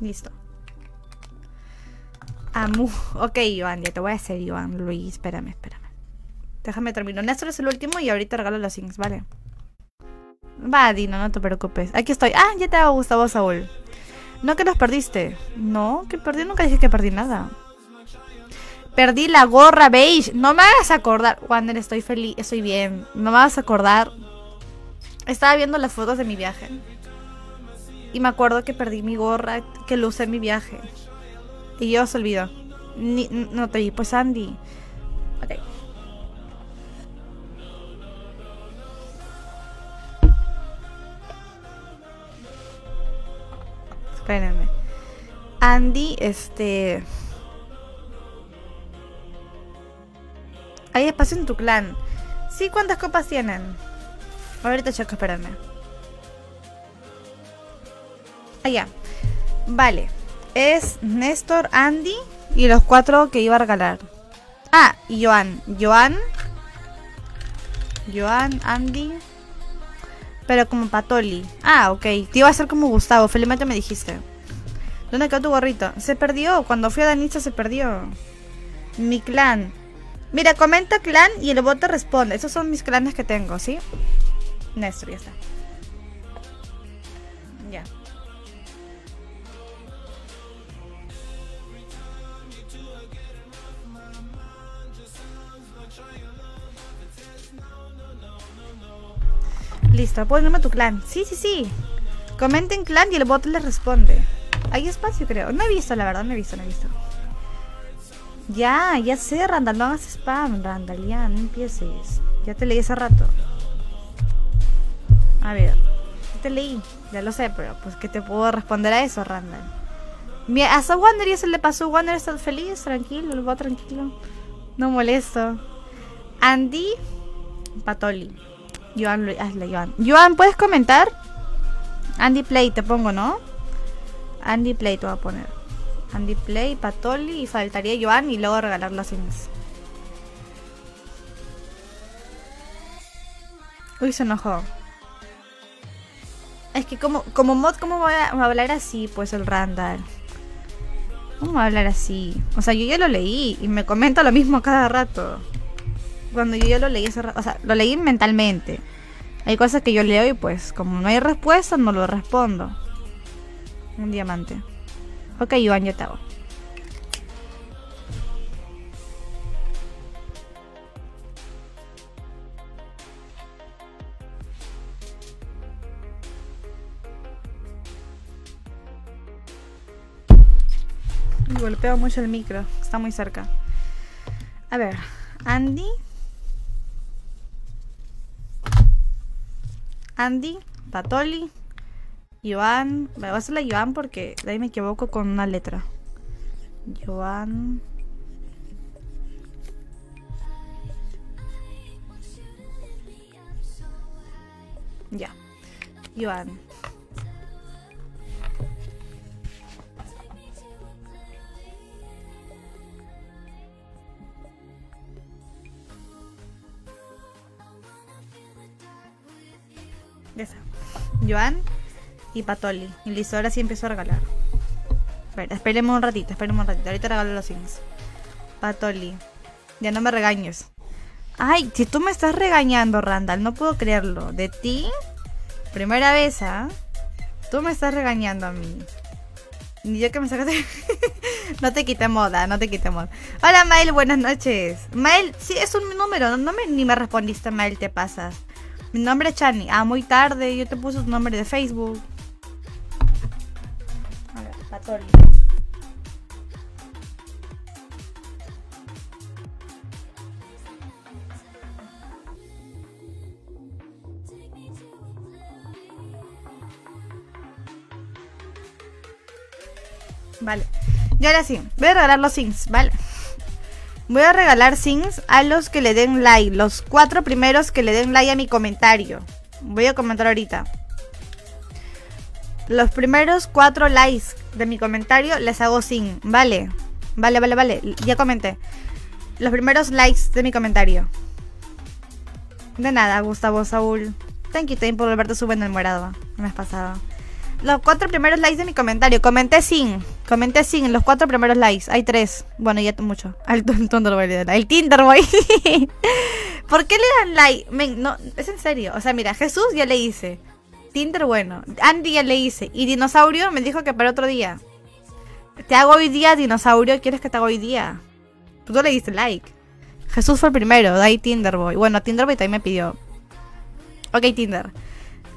Listo. Amu. <laughs> Ok, Iván, ya te voy a hacer, Iván. Luis, espérame, espérame. Déjame terminar. Néstor es el último y ahorita regalo los things, ¿vale? Va, Dino, no te preocupes. Aquí estoy. Ah, ya te ha gustado, Saúl. No que los perdiste. No, que perdí. Nunca dije que perdí nada. Perdí la gorra beige. No me hagas acordar. Wander, estoy feliz. Estoy bien. No me hagas acordar. Estaba viendo las fotos de mi viaje. Y me acuerdo que perdí mi gorra que lo usé en mi viaje. Y yo se olvidó. Ni, no te vi, pues Andy. Ok. Espérenme. Andy, este. Hay espacio en tu clan. Sí, ¿cuántas copas tienen? Ahorita checo, espérame. Allá. Ah, vale es Néstor, Andy y los cuatro que iba a regalar. Ah, y Joan. Joan. Joan, Andy. Pero como Patoli. Ah, ok. Te iba a ser como Gustavo. Felizmente me dijiste. ¿Dónde quedó tu gorrito? Se perdió. Cuando fui a Danitza se perdió. Mi clan. Mira, comenta clan y el bot te responde. Esos son mis clanes que tengo, ¿sí? Néstor, ya está. Listo, ponme tu clan. Sí, sí, sí. Comenten clan y el bot les responde. Hay espacio, creo. No he visto, la verdad, no he visto, no he visto. Ya, ya sé, Randall, no hagas spam, Randall, ya, no empieces. Ya te leí hace rato. A ver, ya te leí, ya lo sé, pero pues que te puedo responder a eso, Randall. Mira, hasta Wander ya se le pasó. Wander está feliz, tranquilo, el bot tranquilo. No molesto. Andy Patoli. Joan, hazle Joan. Joan, ¿puedes comentar? Andy Play te pongo, ¿no? Andy Play te voy a poner. Andy Play, Patoli y faltaría Joan y luego regalar los sims. Uy, se enojó. Es que como, como mod, ¿cómo voy a, hablar así? Pues el Randall. ¿Cómo va a hablar así? O sea, yo ya lo leí y me comenta lo mismo cada rato cuando yo ya lo leí o sea, lo leí mentalmente. Hay cosas que yo leo y pues como no hay respuesta, no lo respondo. Un diamante. Ok, Iván, yo te hago. golpeo mucho el micro, está muy cerca. A ver, Andy Andy, Patoli, Iván. Me voy a hacer la Iván porque de ahí me equivoco con una letra. Iván. Ya. Iván. Está. Joan y Patoli. Y listo, ahora sí empiezo a regalar. Espera, esperemos un ratito, esperemos un ratito. Ahorita regalo los sims. Patoli. Ya no me regañes. Ay, si tú me estás regañando, Randall, no puedo creerlo. ¿De ti? Primera vez, ¿ah? Tú me estás regañando a mí. Ni yo que me sacaste. <laughs> no te quité moda, no te quité moda. Hola, Mael, buenas noches. Mael, sí, es un número. No me, ni me respondiste, Mael, te pasas. Mi nombre es Chani. Ah, muy tarde. Yo te puse tu nombre de Facebook. A ver, Patoli. Vale. Y ahora sí, voy a regalar los sims, ¿vale? Voy a regalar sims a los que le den like. Los cuatro primeros que le den like a mi comentario. Voy a comentar ahorita. Los primeros cuatro likes de mi comentario les hago sim, ¿vale? Vale, vale, vale. Ya comenté. Los primeros likes de mi comentario. De nada, Gustavo Saúl. Thank you, Time, por volverte su en el morado. El mes pasado los cuatro primeros likes de mi comentario. Comenté sin. Comenté sin los cuatro primeros likes. Hay tres. Bueno, ya mucho. Al Tinderboy. <laughs> El Tinderboy. <laughs> ¿Por qué le dan like? no, es en serio. O sea, mira, Jesús ya le hice. Tinder bueno. Andy ya le hice. Y Dinosaurio me dijo que para otro día. Te hago hoy día, Dinosaurio. ¿Quieres que te haga hoy día? Tú le diste like. Jesús fue el primero. De ahí Tinderboy. Bueno, Tinderboy también me pidió. Ok, Tinder.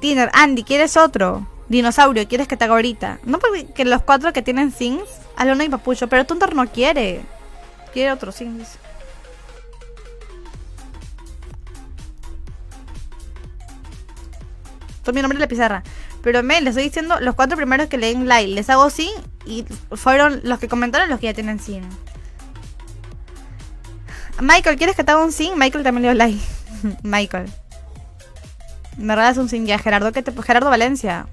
Tinder. Andy, ¿quieres otro? Dinosaurio, ¿quieres que te haga ahorita? No porque los cuatro que tienen Sims, Alona y Papucho, pero Tundar no quiere. Quiere otro. Todo mi nombre en la pizarra. Pero me, les estoy diciendo los cuatro primeros que leen like. Les hago sin y fueron los que comentaron los que ya tienen sin. Michael, ¿quieres que te haga un sin? Michael también le dio like. <laughs> Michael. Me regalas un sin ya. Gerardo, ¿qué te... Gerardo Valencia.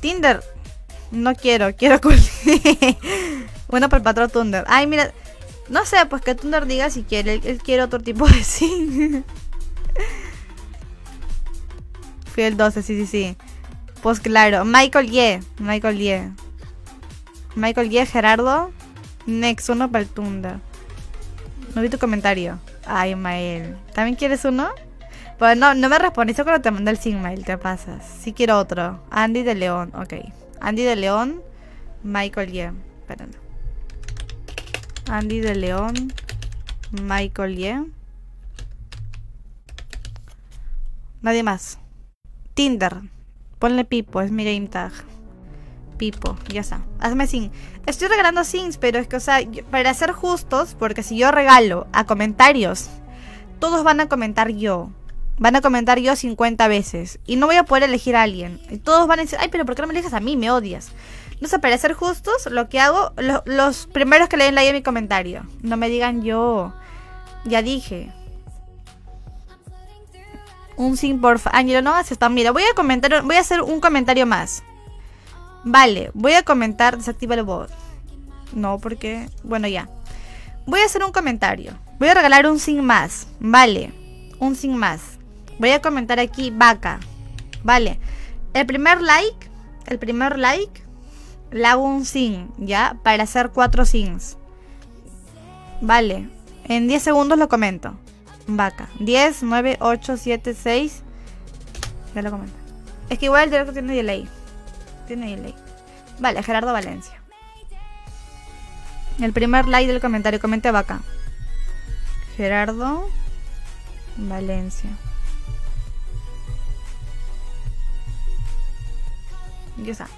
Tinder. No quiero, quiero <laughs> bueno, para el patrón Thunder. Ay, mira. No sé, pues que Thunder diga si quiere. Él, quiere otro tipo de <laughs> sí. Fui el 12, sí, sí, sí. Pues claro. Michael Ye. Michael Ye. Michael Ye, Gerardo. Next, uno para el Thunder. No vi tu comentario. Ay, Mael. ¿También quieres uno? Pues no, no me respondiste cuando te mandé el sigmail, te pasas. Si quiero otro. Andy de León, ok. Andy de León, Michael Ye. Espera, Andy de León, Michael Ye. Nadie más. Tinder. Ponle Pipo, es mi game tag. Pipo, ya está. Hazme sin. Estoy regalando sins, pero es que, o sea, para ser justos, porque si yo regalo a comentarios, todos van a comentar yo van a comentar yo 50 veces y no voy a poder elegir a alguien. Y todos van a decir, ay, pero ¿por qué no me eliges a mí? Me odias. No sé, para ser justos, lo que hago, los primeros que leen like en mi comentario. No me digan yo. Ya dije. Un sin por Ángelo, no hagas esto. Mira, voy a comentar, voy a hacer un comentario más. Vale, voy a comentar, desactiva el bot. No, porque, bueno, ya. Voy a hacer un comentario. Voy a regalar un sin más. Vale, un sin más. Voy a comentar aquí vaca. Vale. El primer like, el primer like, le hago un sin, ¿ya? Para hacer cuatro sins. Vale. En 10 segundos lo comento. Vaca. 10, 9, 8, 7, 6. Ya lo comento. Es que igual el directo tiene delay. Tiene delay. Vale, Gerardo Valencia. El primer like del comentario. Comente vaca. Gerardo Valencia. Ya está.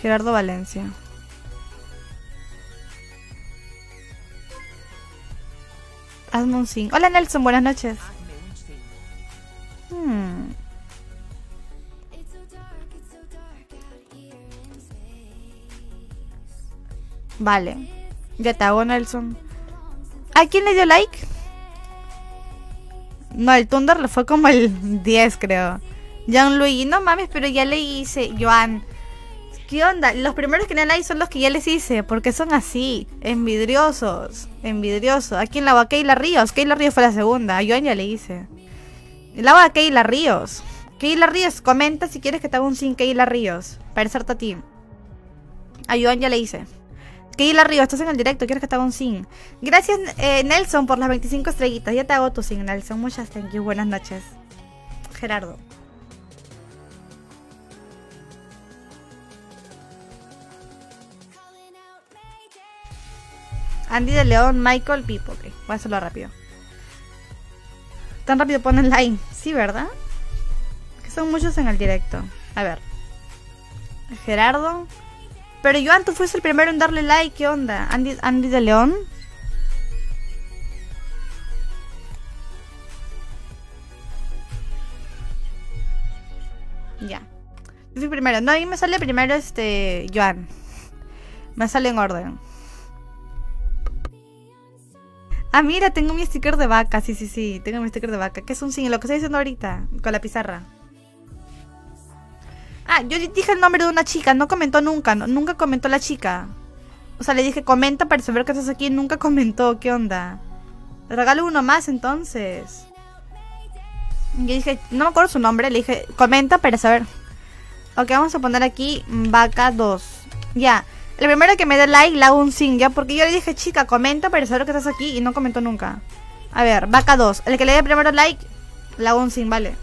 Gerardo Valencia. Hazme un sing. Hola Nelson, buenas noches. Hmm. Vale. Ya te hago, Nelson. ¿A quién le dio like? No, el Thunder fue como el 10, creo. Jean-Louis, no mames, pero ya le hice. Joan, ¿qué onda? Los primeros que le like son los que ya les hice, porque son así, envidriosos, envidriosos. Aquí en la va Keila Ríos, Keila Ríos fue la segunda, a Joan ya le hice. La va Keila Ríos. Keila Ríos, comenta si quieres que te haga un sin Keila Ríos, para hacerte a ti. A Joan ya le hice. Keila Ríos, estás en el directo, quieres que te haga un sin. Gracias, eh, Nelson, por las 25 estrellitas. Ya te hago tu sin, Nelson. Muchas thank you. Buenas noches. Gerardo. Andy de León, Michael, Pipo. Ok, voy a hacerlo rápido. Tan rápido ponen line. Sí, ¿verdad? Que son muchos en el directo. A ver. Gerardo. Pero Joan, tú fuiste el primero en darle like. ¿Qué onda? Andy, Andy de León. Ya. Yo fui primero. No, a mí me sale primero este. Joan. Me sale en orden. Ah, mira, tengo mi sticker de vaca. Sí, sí, sí. Tengo mi sticker de vaca. ¿Qué es un signo? Lo que estoy diciendo ahorita. Con la pizarra. Ah, yo dije el nombre de una chica. No comentó nunca. nunca comentó la chica. O sea, le dije, comenta para saber que estás aquí. Nunca comentó. ¿Qué onda? regalo uno más entonces. Y dije, no me acuerdo su nombre. Le dije, comenta para saber. Ok, vamos a poner aquí vaca 2. Ya. El primero que me dé like le hago un sing, ¿ya? Porque yo le dije, chica, comenta para saber que estás aquí y no comentó nunca. A ver, vaca 2. El que le dé primero like, le hago un sing, vale.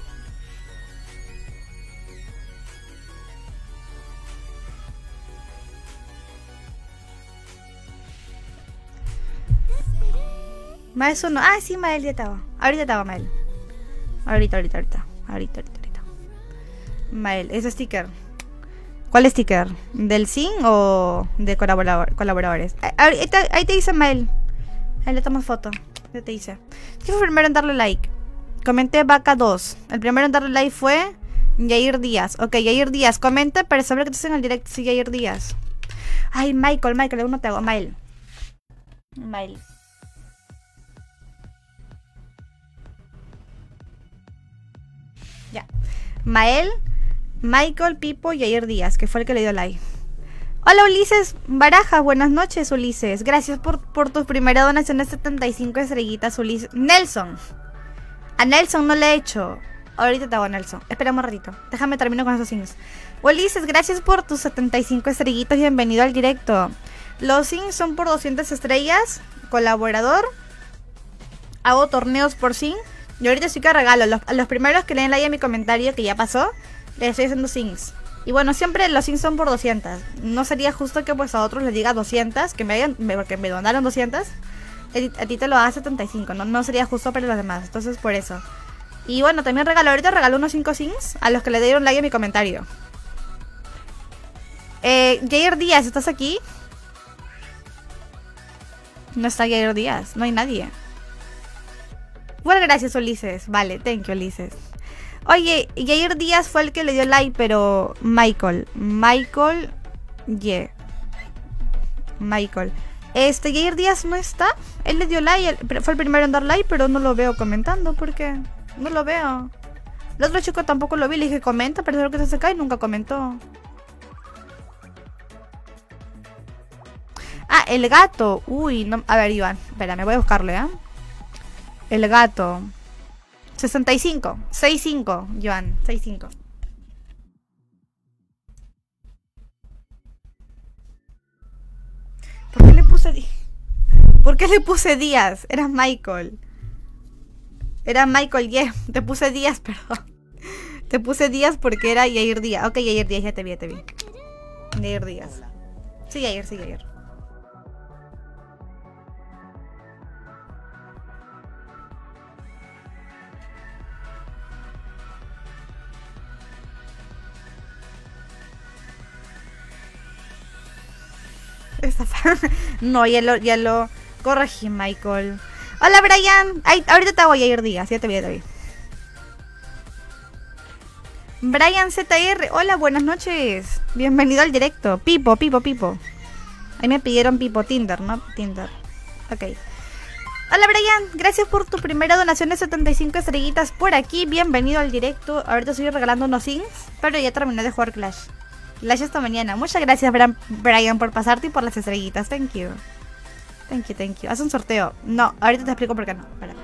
Mael no. Ah, sí, Mael ya estaba. Ahorita estaba Mael. Ahorita, ahorita, ahorita. Ahorita, ahorita, ahorita. Mael, ese sticker. ¿Cuál sticker? ¿Del SIN o de colaboradores? Ahí te, dice Mael. Ahí le tomo foto. Ya te dice. ¿Quién fue el primero en darle like? Comenté Vaca 2. El primero en darle like fue Yair Díaz. Ok, Yair Díaz. Comenta para saber que estás en el directo. Sí, Yair Díaz. Ay, Michael, Michael, uno te hago. Mael. Mael. Ya. Mael Michael Pipo y Ayer Díaz, que fue el que le dio like. Hola Ulises Baraja, buenas noches Ulises. Gracias por, por tus primeras donaciones 75 estrellitas Ulises. Nelson. A Nelson no le he hecho. Ahorita te hago Nelson. Esperamos ratito. Déjame termino con esos sims. Ulises, gracias por tus 75 estrellitas. Bienvenido al directo. Los sims son por 200 estrellas. Colaborador. Hago torneos por sim. Y ahorita sí que regalo. Los, los primeros que leen like a mi comentario que ya pasó le estoy haciendo sings. Y bueno, siempre los sings son por 200. No sería justo que pues a otros les diga 200, que me hayan, que me donaron 200. A ti te lo da 75, ¿no? No sería justo para los demás. Entonces por eso. Y bueno, también regalo, ahorita regalo unos 5 sings a los que le dieron like a mi comentario. Eh, Jair Díaz, ¿estás aquí? No está Jair Díaz, no hay nadie. Bueno, gracias Ulises. Vale, thank you Ulises. Oye, Jair Díaz fue el que le dio like, pero Michael. Michael. Yeah. Michael. Este, Jair Díaz no está. Él le dio like, fue el primero en dar like, pero no lo veo comentando. ¿Por qué? No lo veo. El otro chico tampoco lo vi. Le dije, comenta, pero lo que se cae y nunca comentó. Ah, el gato. Uy, no. A ver, Iván. Espera, me voy a buscarle, ¿eh? El gato. 65. 65, Joan. 65. ¿Por qué le puse ¿Por qué le puse Díaz? Era Michael. Era Michael, yeah. Te puse Díaz, <laughs> perdón. Te puse Díaz porque era Yair Díaz. Ok, Yair Díaz, ya te vi, ya te vi. Yair Díaz. Sí, Yair, sí, Yair. <laughs> no, ya lo, ya lo corregí, Michael. Hola, Brian. ahorita te voy a ir días, ya te voy a ir. Brian ZR, hola, buenas noches. Bienvenido al directo. Pipo, Pipo, Pipo. Ahí me pidieron Pipo, Tinder, ¿no? Tinder. Ok. Hola Brian, gracias por tu primera donación de 75 estrellitas por aquí. Bienvenido al directo. Ahorita estoy regalando unos things, pero ya terminé de jugar Clash. Clash esta mañana. Muchas gracias Brian por pasarte y por las estrellitas. Thank you. Thank you, thank you. Haz un sorteo. No, ahorita te explico por qué no. Espera.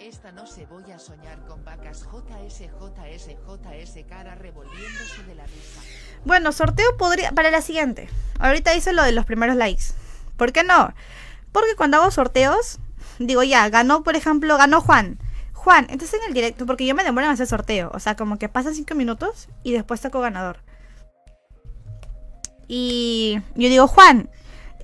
Esta noche voy a soñar con vacas JS, JS, JS, cara revolviéndose de la risa. Bueno, sorteo podría... Para la siguiente. Ahorita hice lo de los primeros likes. ¿Por qué no? Porque cuando hago sorteos, digo ya, ganó, por ejemplo, ganó Juan. Juan, entonces en el directo, porque yo me demoro en hacer sorteo. O sea, como que pasan 5 minutos y después saco ganador. Y yo digo, Juan,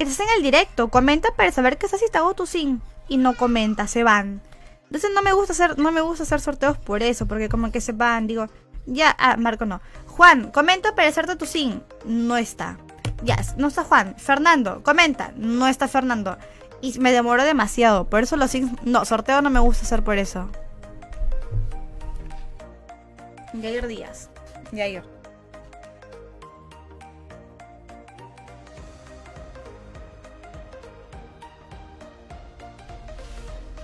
estás en el directo, comenta para saber si te hago tu sin. Y no comenta, se van. Entonces no me gusta hacer, no me gusta hacer sorteos por eso, porque como que se van, digo, ya, ah, Marco no. Juan, comenta para hacerte tu sin. No está. Ya, no está Juan. Fernando, comenta. No está Fernando. Y me demoro demasiado. Por eso los sims... No, sorteo no me gusta hacer por eso. Yair Díaz. Yair.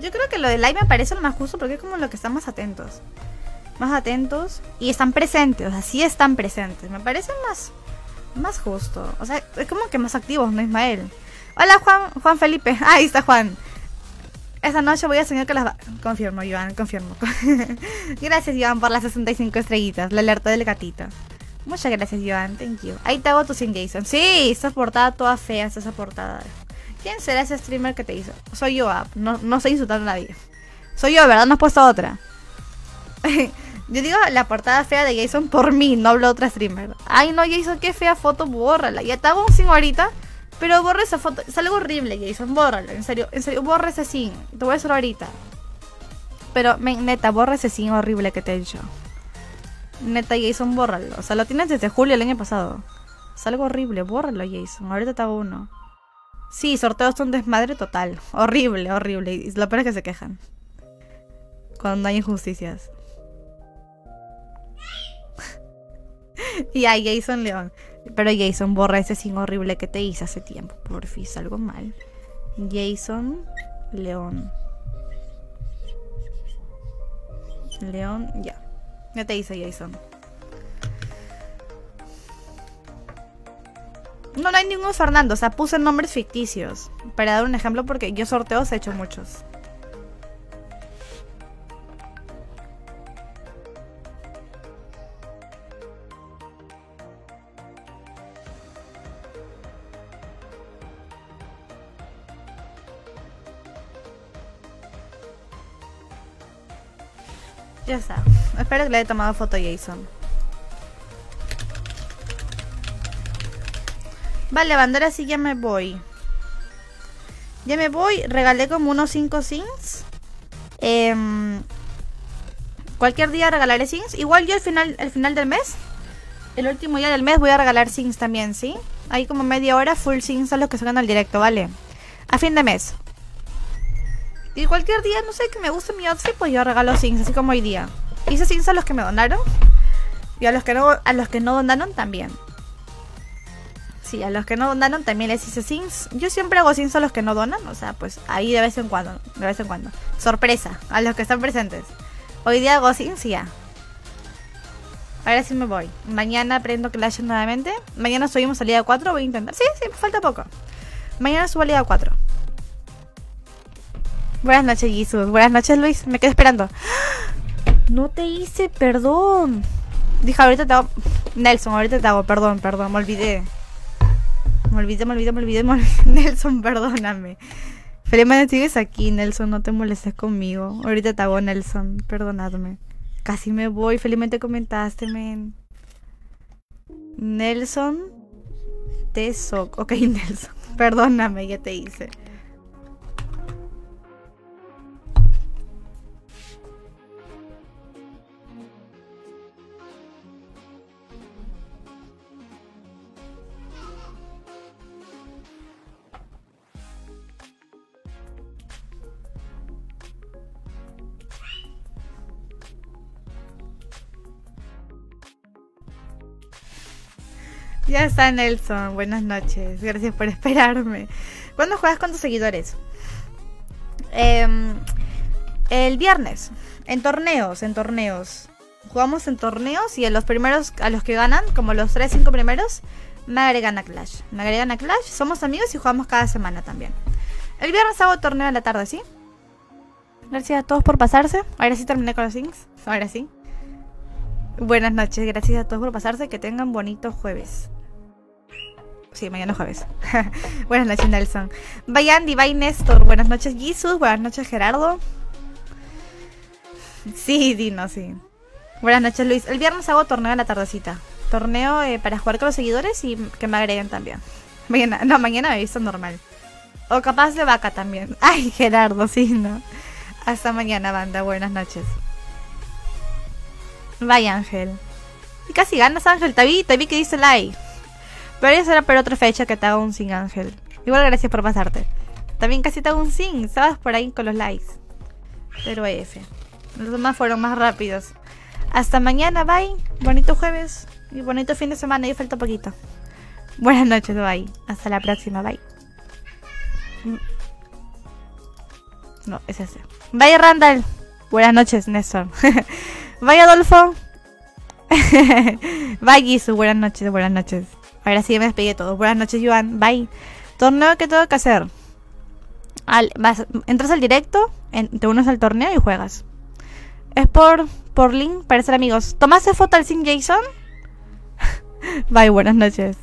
Yo creo que lo de live me parece lo más justo porque es como lo que están más atentos. Más atentos y están presentes, o sea, sí están presentes. Me parece más, más justo. O sea, es como que más activos, ¿no, Ismael? Hola Juan, Juan Felipe. <laughs> Ahí está Juan. Esta noche voy a soñar que las... Confirmo, Iván, confirmo. <laughs> gracias, Iván, por las 65 estrellitas. La alerta del gatito. Muchas gracias, Iván. Thank you. Ahí te hago tu sin Jason. Sí, esta portada toda fea, esa portada. ¿Quién será ese streamer que te hizo? Soy yo, ah, No, no sé insultar a nadie. Soy yo, ¿verdad? No has puesto otra. <laughs> yo digo la portada fea de Jason por mí, no hablo de otra streamer. Ay, no, Jason, qué fea foto, bórrala. Ya te hago un sin ahorita pero borra esa foto. Es algo horrible, Jason. Bórralo. En serio, en serio, borra ese sin. Te voy a hacer ahorita. Pero, neta, borra ese sin horrible que te he hecho. Neta, Jason, bórralo. O sea, lo tienes desde julio del año pasado. Es algo horrible. Bórralo, Jason. Ahorita hago uno. Sí, sorteos son desmadre total. Horrible, horrible. Y lo peor es que se quejan. Cuando hay injusticias. <laughs> y hay Jason León. Pero Jason, borra ese sin horrible que te hice hace tiempo. Por fin, algo mal. Jason León. León, ya. Ya te hice Jason. No, no hay ningún Fernando. O sea, puse nombres ficticios. Para dar un ejemplo, porque yo sorteos he hecho muchos. Ya está. Espero que le haya tomado foto a Jason. Vale, bandera, sí ya me voy. Ya me voy. Regalé como unos 5 sins. Em, cualquier día regalaré sins. Igual yo al final, al final del mes. El último día del mes voy a regalar sins también, ¿sí? Hay como media hora full sins a los que sacan al directo, ¿vale? A fin de mes. Y cualquier día, no sé, que me guste mi outfit, pues yo regalo sins, así como hoy día. Hice sins a los que me donaron. Y a los que no, a los que no donaron también. Sí, a los que no donaron también les hice sins. Yo siempre hago sins a los que no donan. O sea, pues ahí de vez en cuando. De vez en cuando. Sorpresa. A los que están presentes. Hoy día hago sins y ya. Ahora sí me voy. Mañana aprendo Clash nuevamente. Mañana subimos salida 4. Voy a intentar. Sí, sí, falta poco. Mañana subo salida 4. Buenas noches, Jesus. Buenas noches, Luis. Me quedé esperando. No te hice, perdón. Dije, ahorita te hago. Nelson, ahorita te hago, perdón, perdón, me olvidé. Me olvidé, me olvidé, me olvidé. Me olvidé. <laughs> Nelson, perdóname. Felizmente sigues aquí, Nelson. No te molestes conmigo. Ahorita te hago, Nelson. Perdonadme. Casi me voy. Felizmente comentaste, men. Nelson. Te soc. Ok, <laughs> Nelson. Perdóname, ya te hice. Ya está Nelson, buenas noches. Gracias por esperarme. ¿Cuándo juegas con tus seguidores? Em, el viernes. En torneos, en torneos. Jugamos en torneos y a los primeros, a los que ganan, como los 3, 5 primeros, me agregan a Clash. Me agregan a Clash, somos amigos y jugamos cada semana también. El viernes hago torneo en la tarde, ¿sí? Gracias a todos por pasarse. Ahora sí terminé con los things. Ahora sí. Buenas noches, gracias a todos por pasarse. Que tengan bonito jueves. Sí, mañana jueves. <laughs> buenas noches, Nelson. Bye Andy, bye Néstor. Buenas noches, Jesus. Buenas noches, Gerardo. Sí, Dino, sí. Buenas noches, Luis. El viernes hago torneo en la tardecita. Torneo eh, para jugar con los seguidores y que me agreguen también. Mañana, no, mañana me visto normal. O capaz de vaca también. <laughs> Ay, Gerardo, sí, no. Hasta mañana, banda. Buenas noches. Bye, Ángel. Y casi ganas, Ángel. Te vi, te vi que dice like. Pero ya será para otra fecha que te haga un sin, Ángel. Igual gracias por pasarte. También casi te hago un sin. Estabas por ahí con los likes. Pero F. Los demás fueron más rápidos. Hasta mañana, bye. Bonito jueves. Y bonito fin de semana. Y falta poquito. Buenas noches, bye. Hasta la próxima, bye. No, es ese. Vaya Randall. Buenas noches, Néstor. <laughs> Vaya Adolfo. <laughs> Bye Gisu, buenas noches, buenas noches. Ahora sí me despedí de todo. Buenas noches, Joan. Bye. Torneo que tengo que hacer. Al, vas, entras al directo, en, te unes al torneo y juegas. Es por, por link para ser amigos. ¿Tomaste foto al Sin Jason? <laughs> Bye, buenas noches.